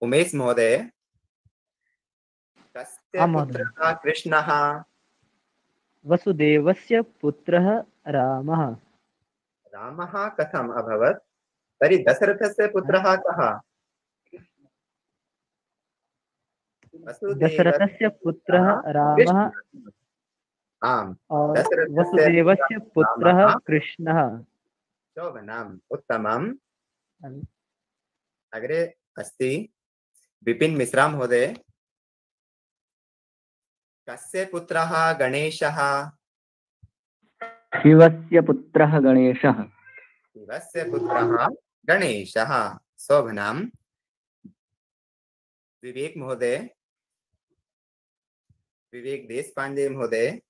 उमेश महोदय। कस्य। पुत्रः कृष्णः। वसुदेवस्य पुत्रः रामः। रामः कथम् अभवत्? तर्हि दशरथस्य पुत्रः कः? वसुदेवस्य दशरथस्य पुत्रः रामः। आम्। वसुदेवस्य पुत्रः कृष्णः। शोभनम्। उत्तमम्। अग्रे अस्ति। विपिन मिश्रा महोदय। कस्य पुत्रः गणेशः? शिवस्य पुत्रः गणेशः। शिवस्य पुत्रः गणेशः। शोभनम्। विवेक महोदय। विवेक देशपांडे महोदय।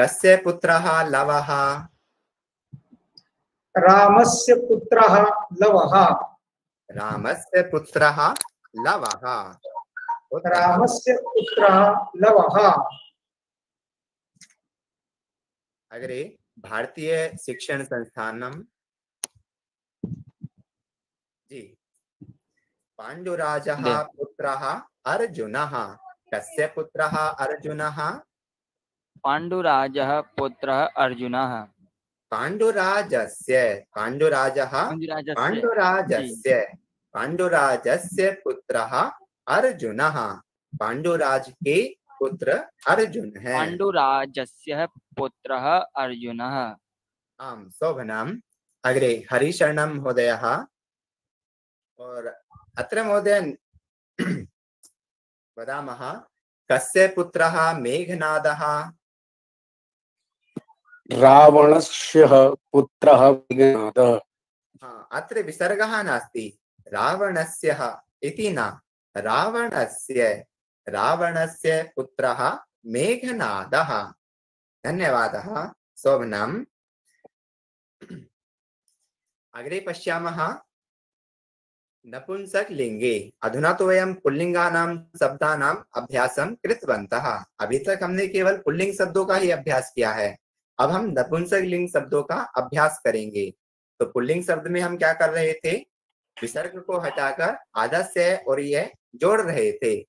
कस्य पुत्रः लवः? रामस्य पुत्रः लवः। रामस्य पुत्रः लवः। रामस्य पुत्रः लवः। अग्रे भारतीय शिक्षण संस्थानम। जी। पाण्डुराजः दे। पुत्रः अर्जुनः। कस्य पुत्रः अर्जुनः? पाण्डुराजः पुत्रः अर्जुनः। पाण्डुराजस्य पाण्डुराजः पाण्डुराजस्य। पाण्डुराजस्य पुत्रः अर्जुनः। पाण्डुराज के पुत्र अर्जुन है। पाण्डुराजस्य पुत्रः अर्जुनः। आम शोभनम्। अग्रे हरिशरणं महोदयः। और अत्र महोदय [CLEARS THROAT] वदामः कस्य पुत्रः मेघनादः? रावणस्य पुत्रः मेघनादः हा, अत्र विसर्गः नास्ति। रावणस्य इति न। रावणस्य रावणस्य पुत्रः मेघनादः। धन्यवादः शोभनम् अग्रे पश्यामः। नपुंसकलिङ्गे। अधुना तो वयं पुल्लिङ्गानां शब्दानाम् अभ्यासं कृतवन्तः। अभी तक हमने केवल पुल्लिंग शब्दों का ही अभ्यास किया है। अब हम नपुंसक लिंग शब्दों का अभ्यास करेंगे। तो पुल्लिंग शब्द में हम क्या कर रहे थे? विसर्ग को हटाकर आधा से और ये जोड़ रहे थे।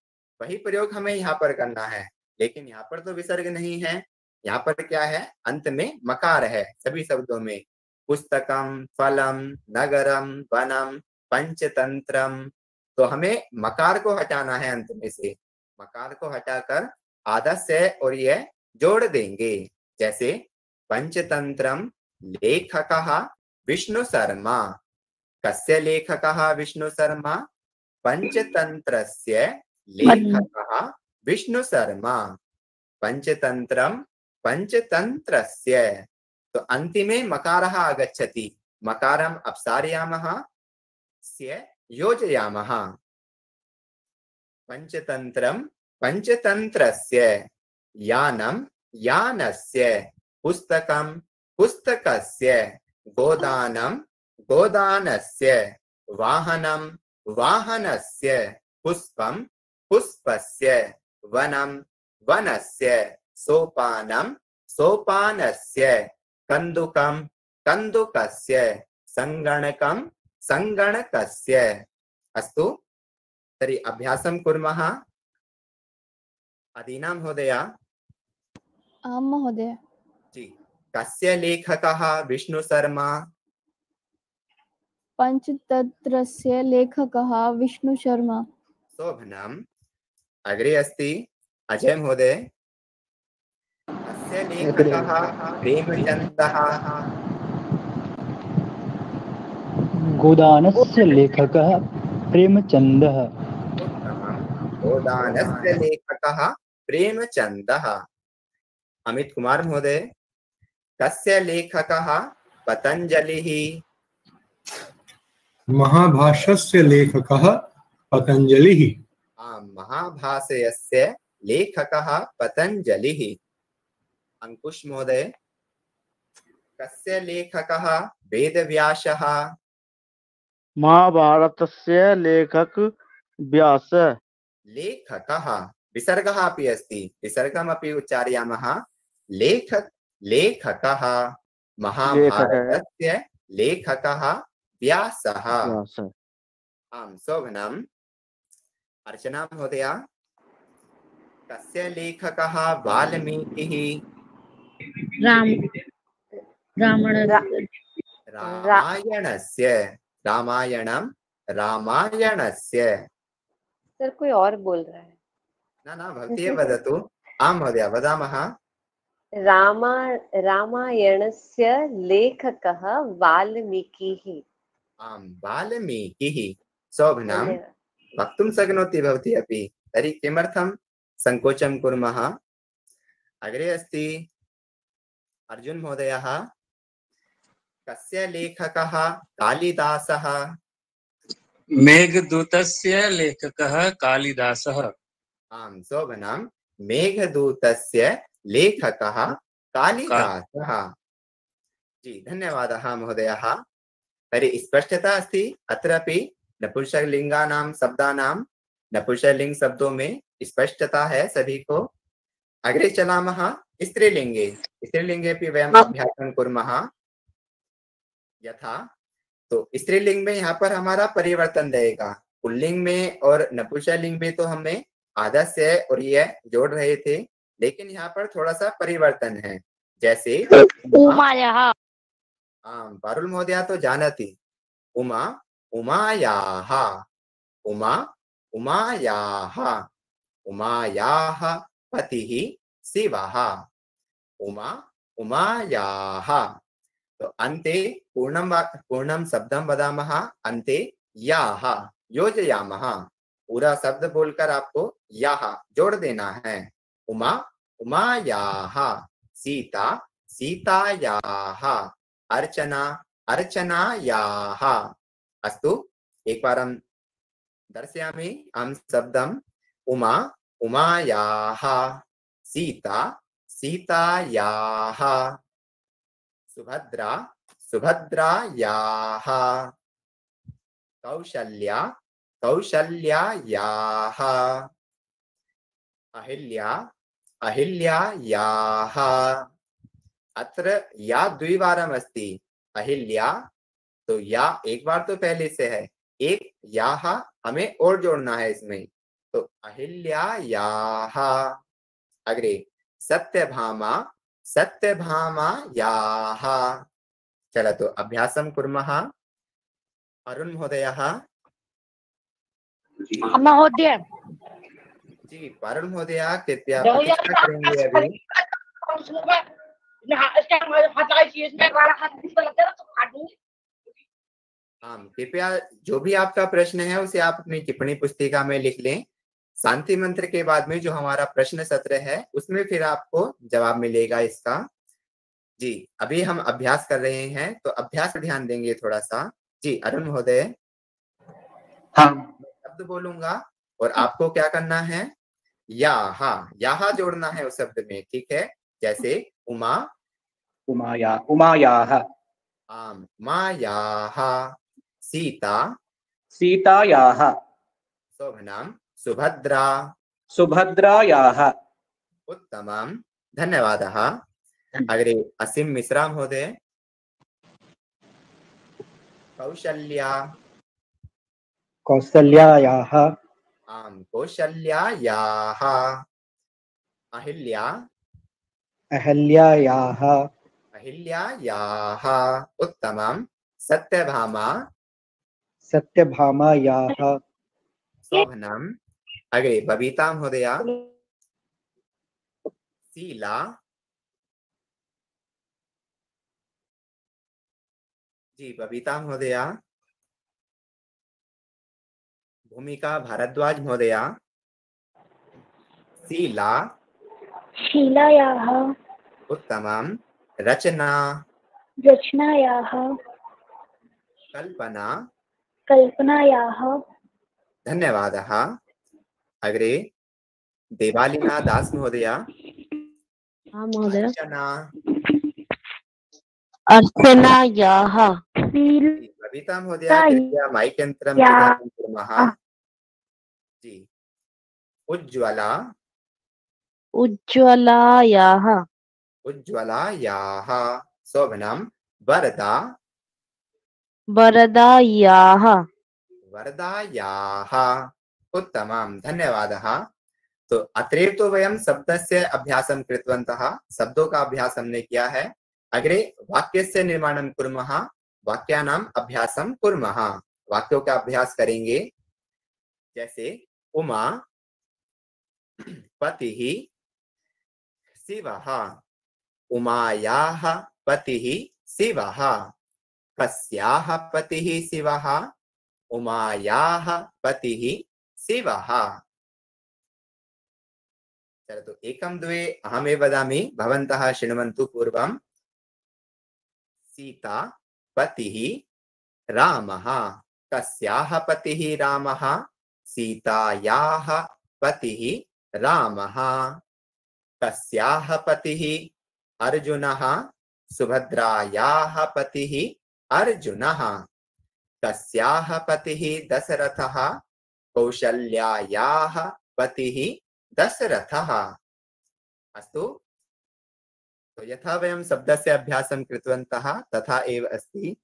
वही प्रयोग हमें यहाँ पर करना है। लेकिन यहाँ पर तो विसर्ग नहीं है। यहाँ पर क्या है? अंत में मकार है सभी शब्दों में। पुस्तकम, फलम, नगरम, वनम, पंचतंत्रम। तो हमें मकार को हटाना है अंत में से। मकार को हटाकर आधा से और ये जोड़ देंगे। जैसे पंचतंत्रम लेखक विष्णु शर्मा कस्य लेखकः विष्णु शर्मा पञ्चतन्त्रस्य लेखकः विष्णु शर्मा पञ्चतन्त्रं पञ्चतन्त्रस्य। तो अन्तिमे मकारः आगच्छति। मकारम् अपसारयामः, स्य योजयामः। पञ्चतन्त्रं पञ्चतन्त्रस्य। यानं यानस्य। पुस्तकं पुस्तकस्य गोदानं गोदानस्य वाहनं वाहनस्य पुष्पं पुष्पस्य वनं वनस्य सोपानं सोपानस्य कन्दुकं कन्दुकस्य सङ्गणकं सङ्गणकस्य। अस्तु, तर्हि अभ्यासं कुर्मः। अदीना महोदय। आं महोदय। कस्य लेखकः विष्णुशर्मा? पञ्चतन्त्रस्य लेखकः विष्णुशर्मा। शोभनम्। अग्रे अस्ति अजय महोदय। कस्य लेखकः प्रेमचन्दः? गोदानस्य लेखकः प्रेमचन्दः। गोदानस्य लेखकः प्रेमचन्दः। अमित कुमार महोदय। कस्य लेखकः पतञ्जलिः। महाभाष्यस्य लेखकः पतञ्जलिः। महाभाष्यस्य लेखकः पतञ्जलिः। अंकुश महोदय कस्य लेखकः वेदव्यासः? महाभारतस्य लेखक व्यास। लेखकः विसर्गः अपि अस्ति। विसर्गमपि उच्चारयामः। लेखक लेखकः महाभारतस्य लेखकः व्यासः। व्यास। आं शोभनम्। अर्चना महोदया कस्य लेखकः वाल्मीकिः? राम रावण रामायणस्य रामायणं रामायणस्य। सर कोई और बोल रहा है? न न भवती एव वदतु। आं महोदय वदामः। रामा रामायणस्य लेखकः वाल्मीकिः। आं वाल्मीकिः। शोभनं। वक्तुं शक्नोति भवती अपि। तर्हि किमर्थं सङ्कोचं कुर्मः? अग्रे अस्ति अर्जुन महोदयः। कस्य लेखकः कालिदासः? मेघदूतस्य लेखकः कालिदासः। आं शोभनं मेघदूतस्य लेखकः कालिदासः। जी धन्यवादः महोदयः। तर्हि स्पष्टता अस्ति अत्रापि नपुंसकलिङ्गानां शब्दानां नपुंसकलिङ्ग शब्दों में स्पष्टता है सभी को अग्रे चलामः स्त्रीलिङ्गे। स्त्रीलिङ्गे अपि वयम् अभ्यासं कुर्मः। यथा तो स्त्रीलिंग में यहाँ पर हमारा परिवर्तन रहेगा। पुल्लिंग में और नपुंसकलिंग में तो हमें आधा से और ये जोड़ रहे थे। लेकिन यहाँ पर थोड़ा सा परिवर्तन है। जैसे उमायाः आम पारुल महोदया तो जानती उमा उमायाः उमा उमायाः उमायाः पतिः शिवः उमा उमायाः तो अन्ते पूर्णं वा पूर्णं शब्दं वदामः अन्ते याः योजयामः। पूरा शब्द बोलकर आपको याह जोड़ देना है। उमा उमायाः सीता सीतायाः अर्चना अर्चनायाः अस्तु, एकवारं दर्शयामि अहं शब्दम् उमा उमायाः सीता सीतायाः सुभद्रा सुभद्रायाः कौशल्या कौशल्यायाः अहिल्या अहिल्यायाः। अत्र या द्विवारम् अस्ति अहिल्या तो या एक बार तो पहले से है। एक याह हमें और जोड़ना है इसमें। तो अहिल्यायाः। अग्रे सत्यभामा सत्यभामायाः। चलतु अभ्यासं कुर्मः। अरुण महोदयः। महोदय जी वरुण महोदया है तो दूँगी आम कृपया जो भी आपका प्रश्न है उसे आप अपनी टिप्पणी पुस्तिका में लिख लें। शांति मंत्र के बाद में जो हमारा प्रश्न सत्र है उसमें फिर आपको जवाब मिलेगा इसका। जी अभी हम अभ्यास कर रहे हैं तो अभ्यास पर ध्यान देंगे थोड़ा सा जी अरुण महोदय। हाँ। शब्द बोलूँगा और आपको क्या करना है? या हा यहाँ जोड़ना है उस शब्द में ठीक है? जैसे उमा। उमाया उमायाः आम मायाः सीता। सीतायाः शोभनाम सुभद्रा। सुभद्रायाः उत्तमं धन्यवादः। अग्रे असीम मिश्रा महोदय कौशल्या। कौसल्यायाः आम कौशल्यायाः। अहिल्या। अहल्यायाः। अहिल्यायाः। उत्तमं सत्यभामा। सत्यभामायाः। शोभनम। अग्रे बबीता महोदया। शीला। जी बबीता महोदया। भूमिका भारद्वाज महोदया शीला शीलायाः उत्तमं रचना रचनायाः कल्पना कल्पनायाः। धन्यवादः। अग्रे देवालिना दास महोदया हाँ महोदय। अर्चना। अर्चनायाः। बबीता महोदया कृपया माइक यन्त्रं कुर्मः। जी उज्ज्वला उज्ज्वलायाः। उज्ज्वलायाः। शोभनं वरदा। वरदायाः। वरदायाः। उत्तमं धन्यवादः। तो अत्रैव तो वयं शब्दस्य अभ्यासं कृतवन्तः शब्दों का अभ्यास हमने किया है। अग्रे वाक्यस्य निर्माणं कुर्मः वाक्यानाम् अभ्यासं कुर्मः। वाक्यों का अभ्यास करेंगे। जैसे उमा पतिः शिवः उमायाः पतिः शिवः कस्याः पतिः शिवः उमायाः पतिः शिवः चलतु, एकं द्वे अहमेव वदामि। भवन्तः शृण्वन्तु पूर्वं। सीता, पतिः, रामः। कस्याः पतिः, रामः? सीतायाः पतिः रामः। कस्याः पतिः अर्जुनः। सुभद्रायाः पतिः अर्जुनः। कस्याः पतिः दशरथः। कौशल्यायाः पतिः दशरथः। अस्तु। तो यथा वयं शब्दस्य अभ्यासं कृतवन्तः तथा एव अस्ति।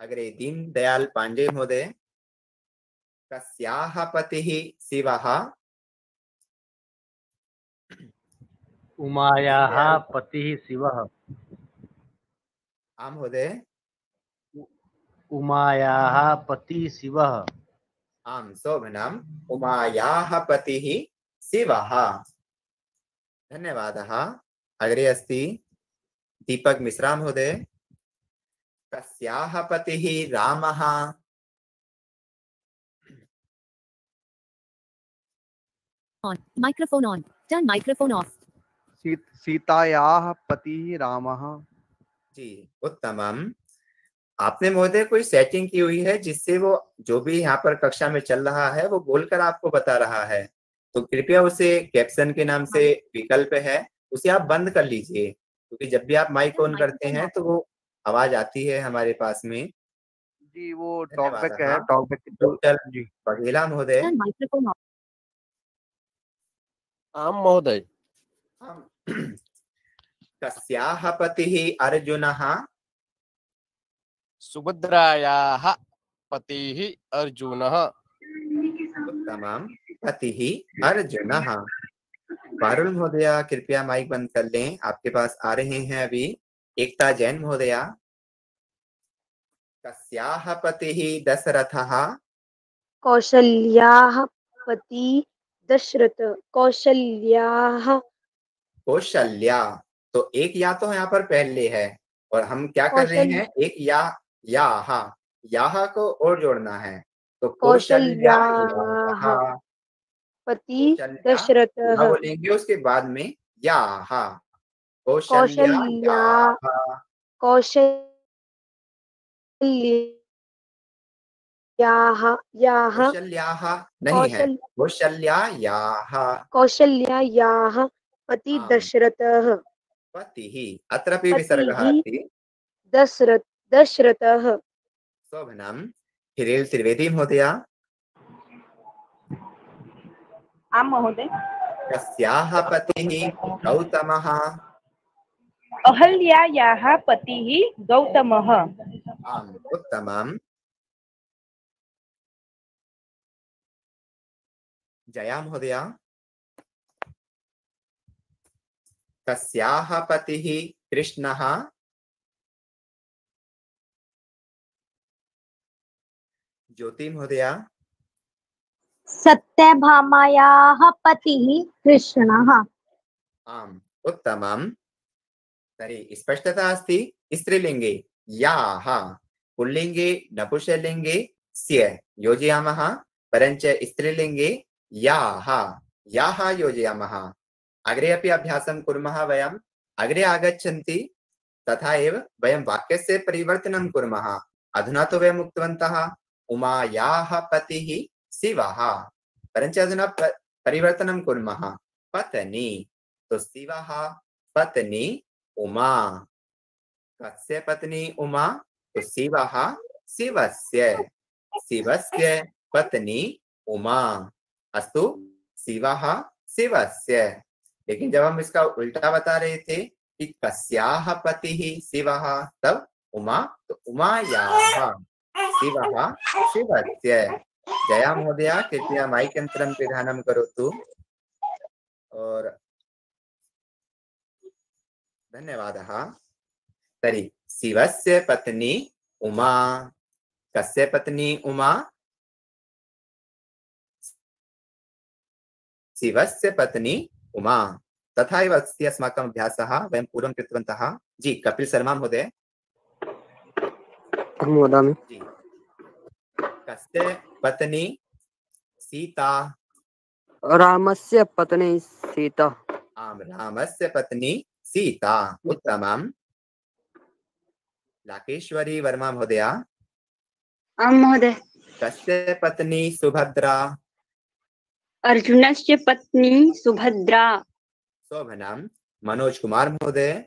अग्रे दीनदयाल पाण्डे महोदय कस्याः पतिः शिवः। उमायाः पतिः शिवः। आं महोदय। उमायाः पतिः शिवः। आं शोभनम् उमायाः पतिः शिवः। धन्यवादः। अग्रे अस्ति दीपक मिश्रा महोदय। कस्याः पतिः रामः। On. Microphone on. Turn microphone off. सी, सीतायाः पतिः रामः जी उत्तमम आपने महोदय कोई सेटिंग की हुई है जिससे वो जो भी यहाँ पर कक्षा में चल रहा है वो बोलकर आपको बता रहा है। तो कृपया उसे कैप्शन के नाम से विकल्प है उसे आप बंद कर लीजिए। क्योंकि जब भी आप माइक ऑन करते हैं तो वो आवाज़ आती है हमारे पास में। जी वो टॉकबैक है। टॉकबैक डॉक्टर बघेला महोदय। आं महोदय। कस्याः [CLEARS THROAT] पतिः अर्जुनः। सुभद्रायाः पतिः अर्जुनः। उत्तमं। पतिः अर्जुनः। पारुल महोदया कृपया माइक बंद कर लें। आपके पास आ रहे हैं अभी। एकता जैन महोदया। कस्याः पतिः दशरथः। कौशल्याः पति दशरथ कौशल्या। कौशल्या तो एक या तो यहाँ पर पहले है और हम क्या कर रहे हैं? एक या या हा याह को और जोड़ना है तो कौशल्यायाः पति दशरथ। बोलेंगे उसके बाद में? याह कौशल्या कौशल्यायाः कौशल्यायाः याः कौशल्याः नहीं है। कौशल्यायाः। कौशल्यायाः पति दशरथः पतिः। अत्रापि विसर्गः अस्ति। दशरथ दशरथः। शोभनं हिरेल् त्रिवेदी महोदय। आं महोदय। कस्याः पतिः गौतमः? अहल्यायाः पतिः गौतमः। आम् उत्तमम्। जया महोदय। कस्याः पतिः कृष्णः। ज्योति महोदय। सत्यभामायाः पतिः कृष्णः। आम् उत्तमम्। तर्हि स्पष्टता अस्ति स्त्रीलिङ्गे याः पुल्लिङ्गे नपुंसकलिङ्गे स्य योजयामः परञ्च स्त्रीलिङ्गे याः योजयामः। अग्रे अपि अभ्यासं कुर्मः वयम्। अग्रे आगच्छन्ति, तथा एव वयं वाक्यस्य परिवर्तनं कुर्मः। अधुना तु वयम् उक्तवन्तः उमायाः पतिः शिवः। परञ्च अधुना प- परिवर्तनं कुर्मः। पत्नी तो शिवः। पत्नी, उमा। कस्य पत्नी उमा? तो शिवः, शिवस्य। शिवस्य पत्नी, उमा। अस्तु शिवः शिवस्य। लेकिन जब हम इसका उल्टा बता रहे थे कि कस्याः पतिः शिव, तब उमा तो उमायाः शिवः शिवस्य। जया महोदय, कृपया माइक यन्त्रं पिधानं करोतु। और धन्यवादः। तर्हि शिवस्य पत्नी उमा, कस्य पत्नी उमा? शिवस्य पत्नी उमा। तथा एव अस्ति अस्माकम् अभ्यासः वयं पूर्वं कृतवन्तः। जी कपिल शर्मा महोदय। अहं वदामि। कस्य पत्नी सीता? रामस्य पत्नी सीता। आम रामस्य पत्नी सीता। उत्तमम्। लाकेश्वरी वर्मा महोदय। आं महोदय। कस्य पत्नी सुभद्रा? अर्जुनस्य पत्नी सुभद्रा। शोभनम्। मनोज कुमार महोदय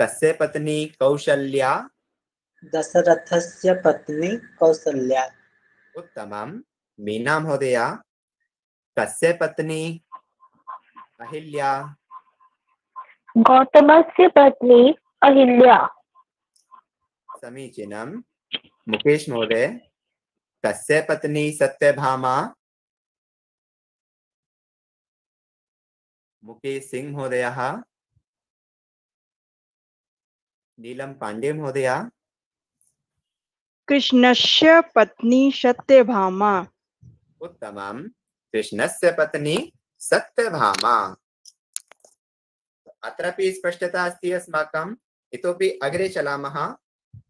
कस्य पत्नी कौशल्या। दशरथस्य पत्नी कौसल्या उत्तमम्। मीना महोदय कस्य पत्नी अहिल्या। गौतमस्य पत्नी अहिल्या। समीचीनम्। मुकेश महोदय कस्य पत्नी सत्यभामा। मुकेश सिंह महोदयः। नीलम पांडे महोदय। कृष्णस्य पत्नी सत्यभामा। उत्तमम्। कृष्णस्य पत्नी सत्यभामा। अत्रापि स्पष्टता अस्ति अस्माकम्। इतोपि अग्रे चलामः।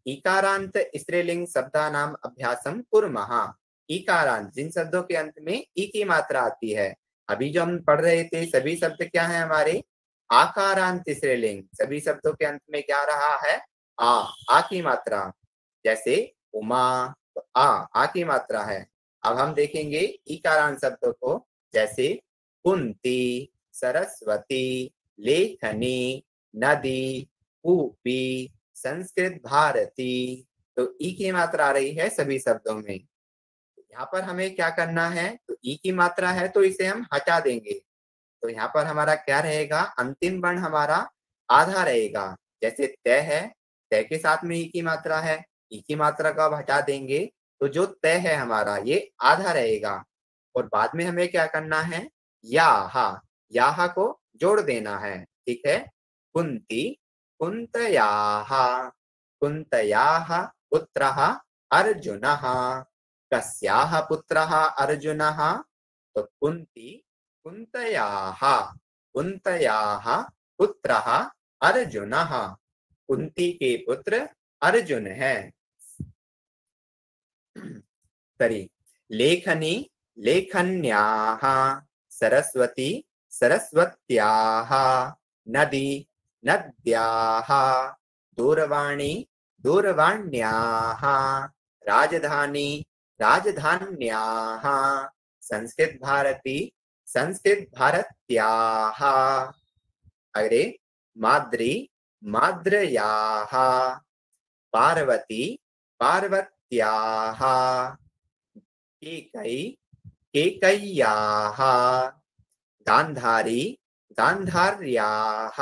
इकारांत स्त्रीलिंग शब्दानाम अभ्यासम कुर्मः। इकारांत जिन शब्दों के अंत में ई की मात्रा आती है। अभी जो हम पढ़ रहे थे, सभी शब्द क्या है हमारे? आकारांत तीसरे लिंग। सभी शब्दों के अंत में क्या रहा है? आ आ की मात्रा। जैसे उमा तो आ आ की मात्रा है। अब हम देखेंगे इकारांत शब्दों को। जैसे कुंती, सरस्वती, लेखनी, नदी, कूपी, संस्कृत भारती। तो ई की मात्रा आ रही है सभी शब्दों में। यहाँ पर हमें क्या करना है? तो ई की मात्रा है तो इसे हम हटा देंगे। तो यहाँ पर हमारा क्या रहेगा? अंतिम वर्ण हमारा आधा रहेगा। जैसे तय है, तय के साथ में ई की मात्रा है। ई की मात्रा को हटा देंगे। तो जो तय है हमारा, ये आधा रहेगा। और बाद में हमें क्या करना है? याहा याहा को जोड़ देना है। ठीक है? कुंती कुन्तयाः कुन्तयाः पुत्र अर्जुनः कस्याः पुत्रः अर्जुनः? तो कुंती कुन्तयाः कुन्तयाः पुत्रः अर्जुनः। कुंती के पुत्र अर्जुन है। तर्हि लेखनी, लेखन्याः, सरस्वती, सरस्वत्याः, नदी, नद्याः, दूरवाणी, दूरवाण्याः, राजधानी राजधान्याः, संस्कृत भारती, संस्कृत भारत्याः। अग्रे माद्री, माद्रयाः। पार्वती, पार्वत्याः। केकै, केकय्याः। गान्धारी, गान्धार्याः।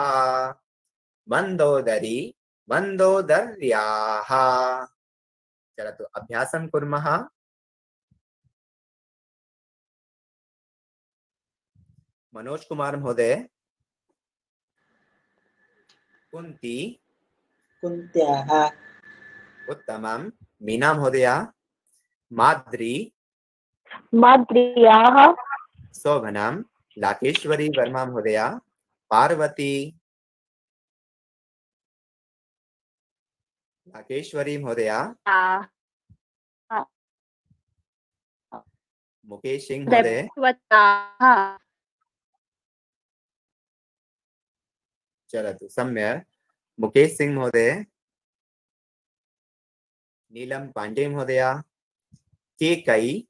मन्दोदरी, मन्दोदर्याः। चलतु, अभ्यासं कुर्मः। मनोज कुमार महोदय कुन्ती कुन्त्याः उत्तमं मीना महोदया माद्री माद्र्याः शोभनं लाकेश्वरी वर्मा महोदया पार्वती लाकेश्वरी महोदया मुकेश सिंह महोदय चलतु सम्यक्। मुकेश सिंह महोदय। नीलम पांडे महोदया। केकई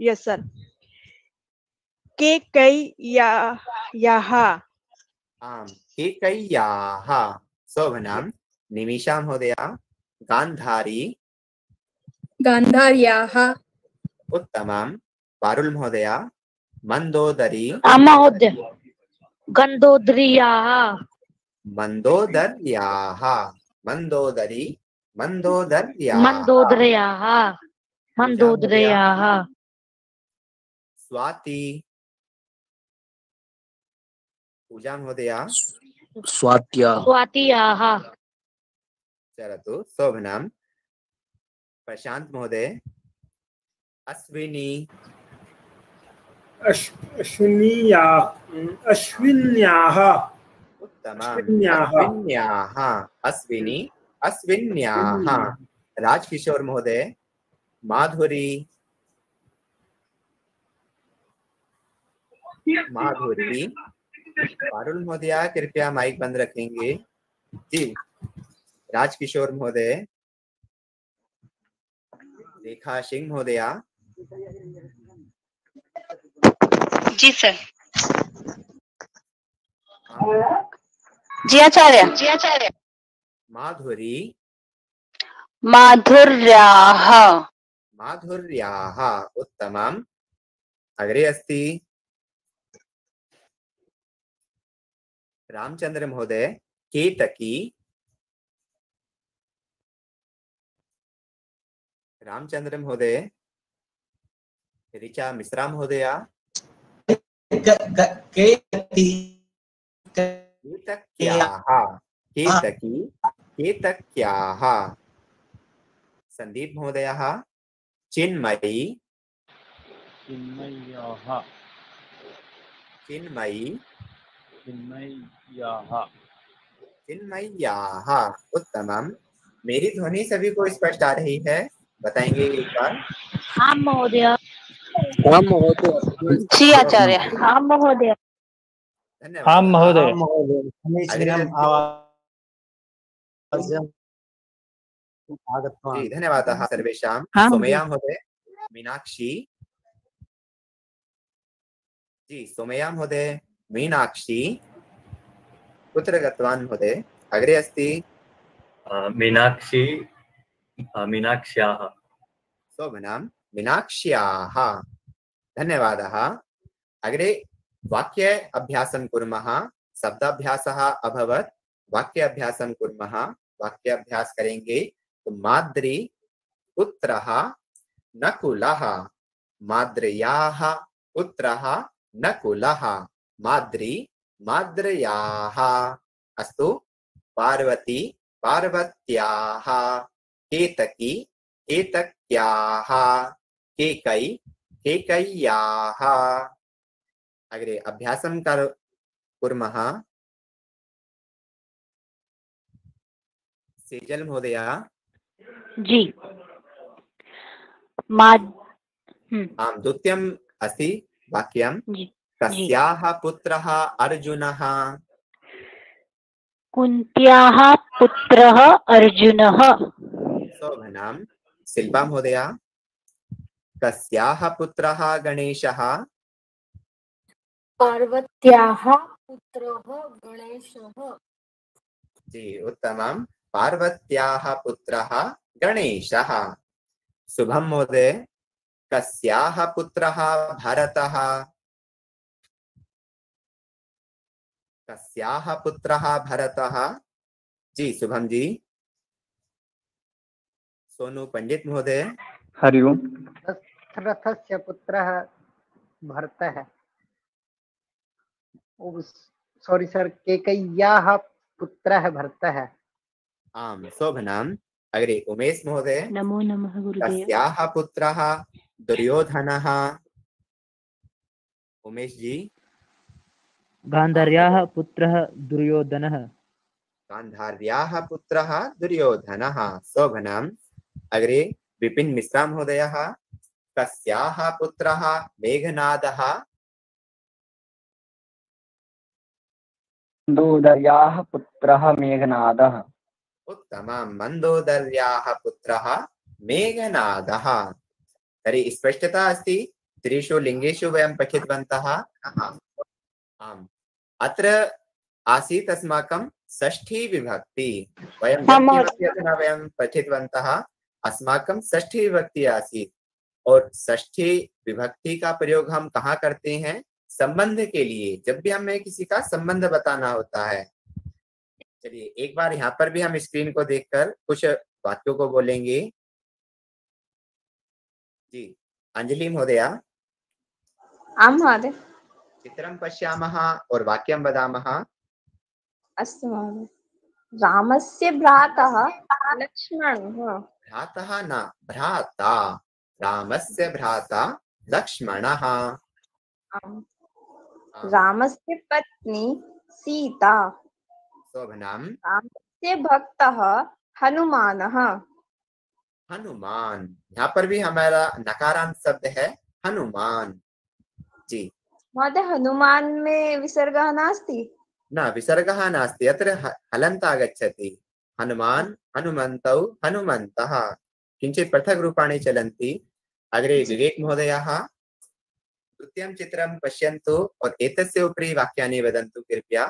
यस सर के कई या याः? आम के कई केकय्याः शोभनं निमिषा महोदया। गान्धारी। गान्धार्याः। उत्तमं पारुल महोदया। मंदोदरी आं महोदय गन्धोद्रियाः मंदोदर्याः मंदोदरी मंदोदर्याः मन्दोदर्याः मन्दोदर्याः स्वाति पूजा महोदया स्वात्या स्वातीयाः चलतु शोभनं प्रशांत महोदय अश्विनी अश् अश्विनीया अश्विनी। अश्विन्याः। राजकिशोर महोदय। माधुरी। माधुरी। पारुल महोदया कृपया माइक बंद रखेंगे। जी। राजकिशोर महोदय। रेखा सिंह महोदया। जी सर। जी आचार्य। जी आचार्य। माधुरी। माधुर्याः माधुर्याः उत्तमम्। अग्रे अस्ति। रामचंद्र महोदय केतकी। रामचंद्र महोदय ऋचा मिश्रा महोदया। केतक्याः संदीप महोदयः चिन्मयी चिन्मय्याः चिन्मयी चिन्मय्याः चिन्मय्याः उत्तमम मेरी ध्वनि सभी को स्पष्ट आ रही है। बताएँगे एक बार। आं महोदय। आं महोदय। जी आचार्य। आं महोदय। धन्यवाद महोदय। धन्यवादः सर्वेषां। हाँ, सोमया महोदय मीनाक्षी। जी सोमया महोदय मीनाक्षी। कुत्र गतवान् महोदय अग्रे अस्ति। मीनाक्षी मीनाक्ष्याः। शोभनं। मीनाक्ष्याः। धन्यवादः। अग्रे वाक्य अभ्यासं कुर्मः। शब्दाभ्यासः अभवत्। वाक्य अभ्यासं कुर्मः। वाक्य अभ्यास करेंगे तो माद्री पुत्रः नकुलः। माद्र्याः नकुलः। माद्री माद्र्याः। अस्तु। पार्वती पार्वत्याः। केतकी केतक्याः। केकै केकय्याः अग्रे अभ्यासं कर कुर्मः। सेजल महोदया। जी। हम्म, आं द्वितीयम् अस्ति वाक्यं। पुत्रः अर्जुनः। कुन्त्याः पुत्रः अर्जुनः। शोभनां शिल्पा महोदया। कस्याः पुत्रः गणेशः? पार्वत्याः पुत्रः गणेशः। जी उत्तमं। पार्वत्याः पुत्रः गणेशः। शुभं महोदय। कस्याः पुत्रः भरतः। कस्याः पुत्रः भरतः। जी शुभम जी। सोनू पंडित महोदय। हरि ओम। दशरथस्य पुत्रः भरतः। सॉरी सर केकय्याः पुत्रः भरतः। आम शोभनाम। अग्रे उमेश महोदय। नमो नमः गुरुदेव। कस्याः पुत्रः दुर्योधनः। उमेश जी। गान्धार्याः पुत्रः दुर्योधनः। गान्धार्याः पुत्रः दुर्योधनः। शोभनाम। अग्रे विपिन मिश्रा महोदयः। कस्याः पुत्रः मेघनादः। दोदर्याः पुत्रः मेघनादः। उत्तमं मन्दोदर्याः पुत्रः मेघनादः। तर्हि स्पष्टता अस्ति त्रिषु लिङ्गेषु वयं पठितवन्तः। आम्। अत्र आसीत् अस्माकं षष्ठी विभक्ति। वयं वयं पठितवन्तः अस्माकं षष्ठी विभक्ति आसीत्। और षष्ठी विभक्ति का प्रयोग हम कहाँ करते हैं? संबंध के लिए। जब भी हमें किसी का संबंध बताना होता है। चलिए एक बार यहाँ पर भी हम स्क्रीन को देखकर कुछ वाक्यों को बोलेंगे। जी अंजलि महोदया। आं महोदय। चित्रं पश्यामः और वाक्यं वदामः। अस्तु महोदय। रामस्य भ्रातः लक्ष्मणः। भ्रातः न भ्राता। रामस्य भ्राता लक्ष्मणः। रामस्य पत्नी सीता। शोभनां रामस्य भक्तः हनुमानः। हनुमान। यहाँ पर भी हमारा नकारांत शब्द है हनुमान। जी। महोदय हनुमान में विसर्गः नास्ति? न विसर्गः नास्ति। अत्र ह- हलन्त आगच्छति। हनुमान् हनुमन्तौ हनुमन्तः। किञ्चित् पृथक् रूपाणि चलन्ति। अग्रे विवेक महोदयः द्वितीयं चित्रं पश्यन्तु और एतस्य उपरि वाक्यानि वदन्तु कृपया।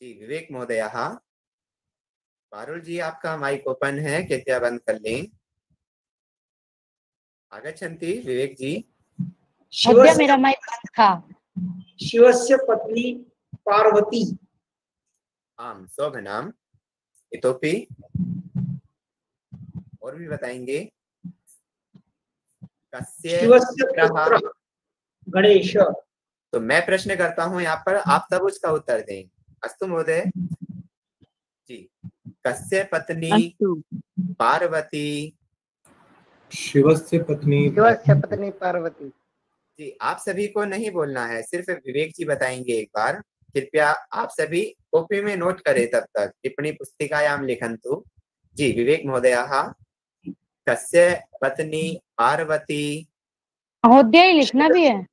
जी विवेक महोदयः पारुल जी आपका माइक ओपन है कृपया बंद कर लें। आगच्छन्ति विवेक जी महोदय मेरा माइक बंद था। शिवस्य पत्नी पार्वती। आम शोभनाम। इतोपि और भी बताएँगे। कस्य गणेश। तो मैं प्रश्न करता हूँ यहाँ पर आप सब उसका उत्तर दें। अस्तु महोदय। जी। कस्य पत्नी पार्वती? शिवस्य पत्नी शिवस्य पत्नी पार्वती। जी आप सभी को नहीं बोलना है सिर्फ़ विवेक जी बताएँगे एक बार। कृपया आप सभी कॉपी में नोट करें तब तक। टिप्पणी पुस्तिकायां लिखन्तु। जी विवेक महोदयः कस्य पत्नी पार्वती? महोदय लिखना भी है।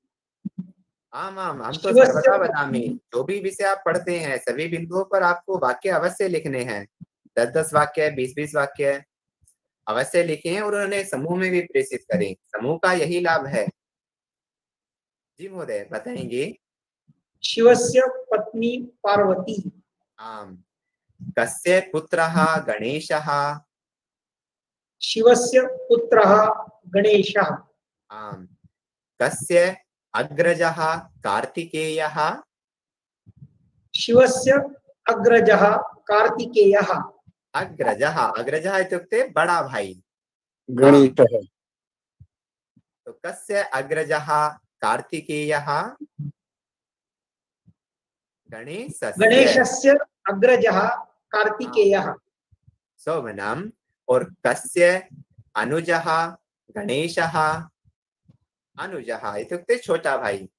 आम आम हम तो सर्वदा बदामी जो भी विषय आप पढ़ते हैं सभी बिंदुओं पर आपको वाक्य अवश्य लिखने हैं। दस दस वाक्य बीस बीस वाक्य अवश्य लिखें और उन्हें समूह में भी प्रेषित करें। समूह का यही लाभ है। जी महोदय बताएँगे? शिवस्य पत्नी पार्वती। आम। कस्य पुत्रः गणेशः? शिवस्य पुत्रः गणेशः। आम। कस्य अग्रजः कार्तिकेयः? शिवस्य अग्रजः कार्तिकेयः। अग्रजः। अग्रजः इत्युक्ते बड़ा भाई। गणेशः। तो कस्य अग्रजः कार्तिकेयः? गणेशस्य। गणेशस्य अग्रजः कार्तिकेयः। शोभनम् और कस्य अनुजः गणेशः। अनुजः इत्युक्ते छोटा भाई।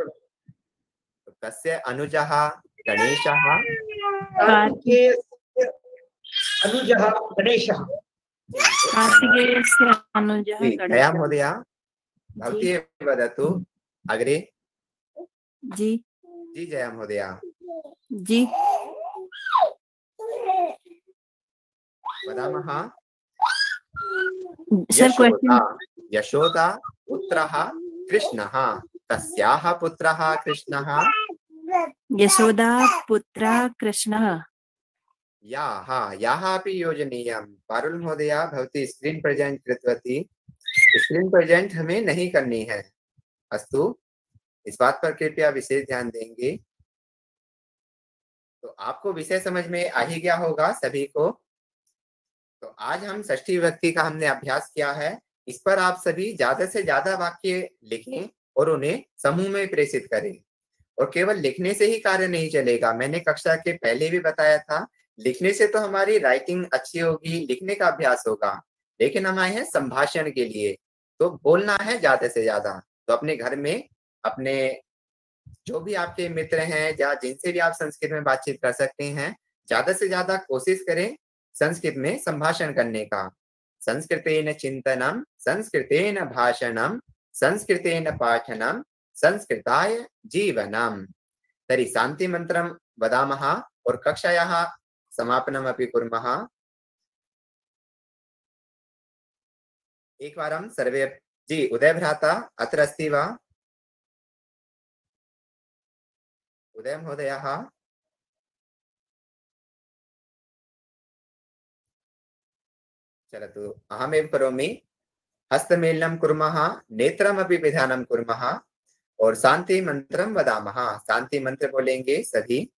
तो कस्य अनुजः गणेशः? अनुजः गणेशः। कार्तिकेयस्य अनुजः जी दया गणेशः महोदया भवती वदतु। अग्रे। जी। जी जया महोदया। जी। वदामः। सर यशोदा यशोदा पुत्रः कृष्णः। कस्याः पुत्रः कृष्णः। यशोदा पुत्र कृष्णः। याः याः अपि योजनीयं। पारुल महोदया भवती स्क्रीन प्रेजेंट कृतवती। स्क्रीन प्रेजेंट हमें नहीं करनी है। अस्तु इस बात पर कृपया विशेष ध्यान देंगे। तो आपको विषय समझ में आ ही गया होगा सभी को। तो आज हम षष्ठी विभक्ति का हमने अभ्यास किया है। इस पर आप सभी ज़्यादा से ज़्यादा वाक्य लिखें और उन्हें समूह में प्रेषित करें। और केवल लिखने से ही कार्य नहीं चलेगा। मैंने कक्षा के पहले भी बताया था, लिखने से तो हमारी राइटिंग अच्छी होगी, लिखने का अभ्यास होगा। लेकिन हम आए हैं संभाषण के लिए। तो बोलना है ज़्यादा से ज़्यादा। तो अपने घर में अपने जो भी आपके मित्र हैं या जिनसे भी आप संस्कृत में बातचीत कर सकते हैं, ज़्यादा से ज़्यादा कोशिश करें संस्कृत में संभाषण करने का। संस्कृतेन चिंतनम, संस्कृतेन भाषणम, संस्कृतेन पाठनम, संस्कृताय जीवनम। शान्ति मंत्रम वदामः और कक्षायाः समापनमपि कुर्मः। एकवारं सर्वे जी, उदय भ्राता, अत्र अस्ति वा? उदय चलतु। अहमेव करोमि। हस्तमेलनं कुर्मः नेत्रमपि पिधानं कुर्मः और शांति मंत्रम वदामः। शांति मंत्र बोलेंगे सभी।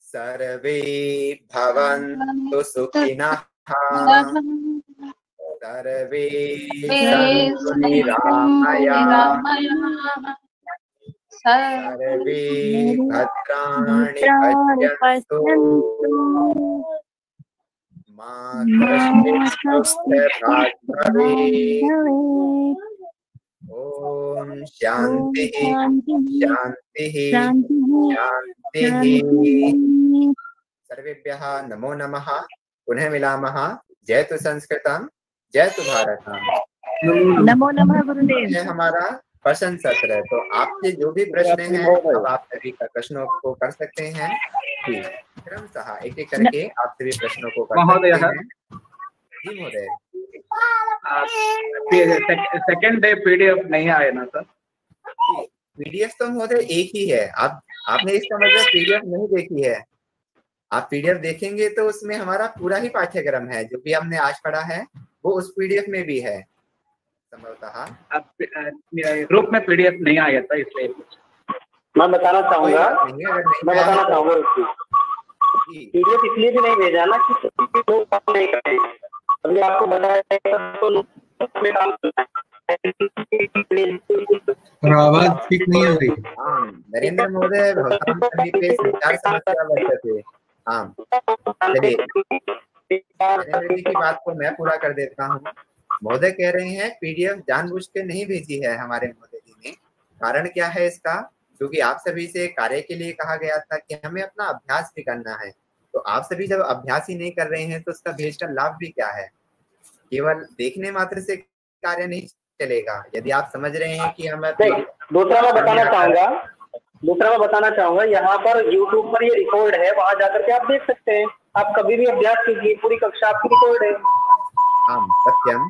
सर्वे भवन्तु सुखिनः। सर्वे सन्तु निरामयाः। सर्वे भद्राणि पश्यन्तु। ओम शांति शांति शांति सर्वेभ्यः नमो नमः। पुनः मिलामः। जयतु संस्कृतम जयतु भारत नमो नमः गुरुदेव। है हमारा प्रश्न सत्र है तो आपके जो भी प्रश्न हैं आप सभी का प्रश्नों को कर सकते हैं। क्रमशः एक एक करके आप सभी प्रश्नों को महोदय जी महोदय। सेकेंड डे पीडीएफ नहीं आए ना सर? पीडीएफ तो महोदय एक ही है। आप आपने इसका मतलब पीडीएफ नहीं देखी है। आप पीडीएफ देखेंगे तो उसमें हमारा पूरा ही पाठ्यक्रम है। जो भी हमने आज पढ़ा है वो उस पीडीएफ में भी है। संभवतः। ग्रुप में पीडीएफ नहीं आया था इसलिए मैं बताना चाहूँगा मैं बताना तो- चाहूँगा उसकी पीडीएफ इसलिए भी नहीं भेजा ना कि लोग काम नहीं करें। अभी आपको बताया तो आवाज़ ठीक नहीं आ रही। आम नरेंद्र महोदय समीपे संचार समस्या वर्तते आम चलिए। नरेंद्र जी की बात को मैं पूरा कर देता हूँ। महोदय कह रहे हैं पीडीएफ जानबूझ के नहीं भेजी है हमारे महोदय जी ने। कारण क्या है इसका? क्योंकि आप सभी से कार्य के लिए कहा गया था कि हमें अपना अभ्यास भी करना है। तो आप सभी जब अभ्यास ही नहीं कर रहे हैं तो उसका भेजकर लाभ भी क्या है? केवल देखने मात्र से कार्य नहीं चलेगा। यदि आप समझ रहे हैं कि हमें दूसरा मैं बताना चाहूँगा। दूसरा मैं बताना चाहूँगा यहाँ पर YouTube पर ये रिकॉर्ड है वहाँ जाकर के आप देख सकते हैं। आप कभी भी अभ्यास कीजिए पूरी कक्षा आपकी रिकॉर्ड है। आम सत्यम।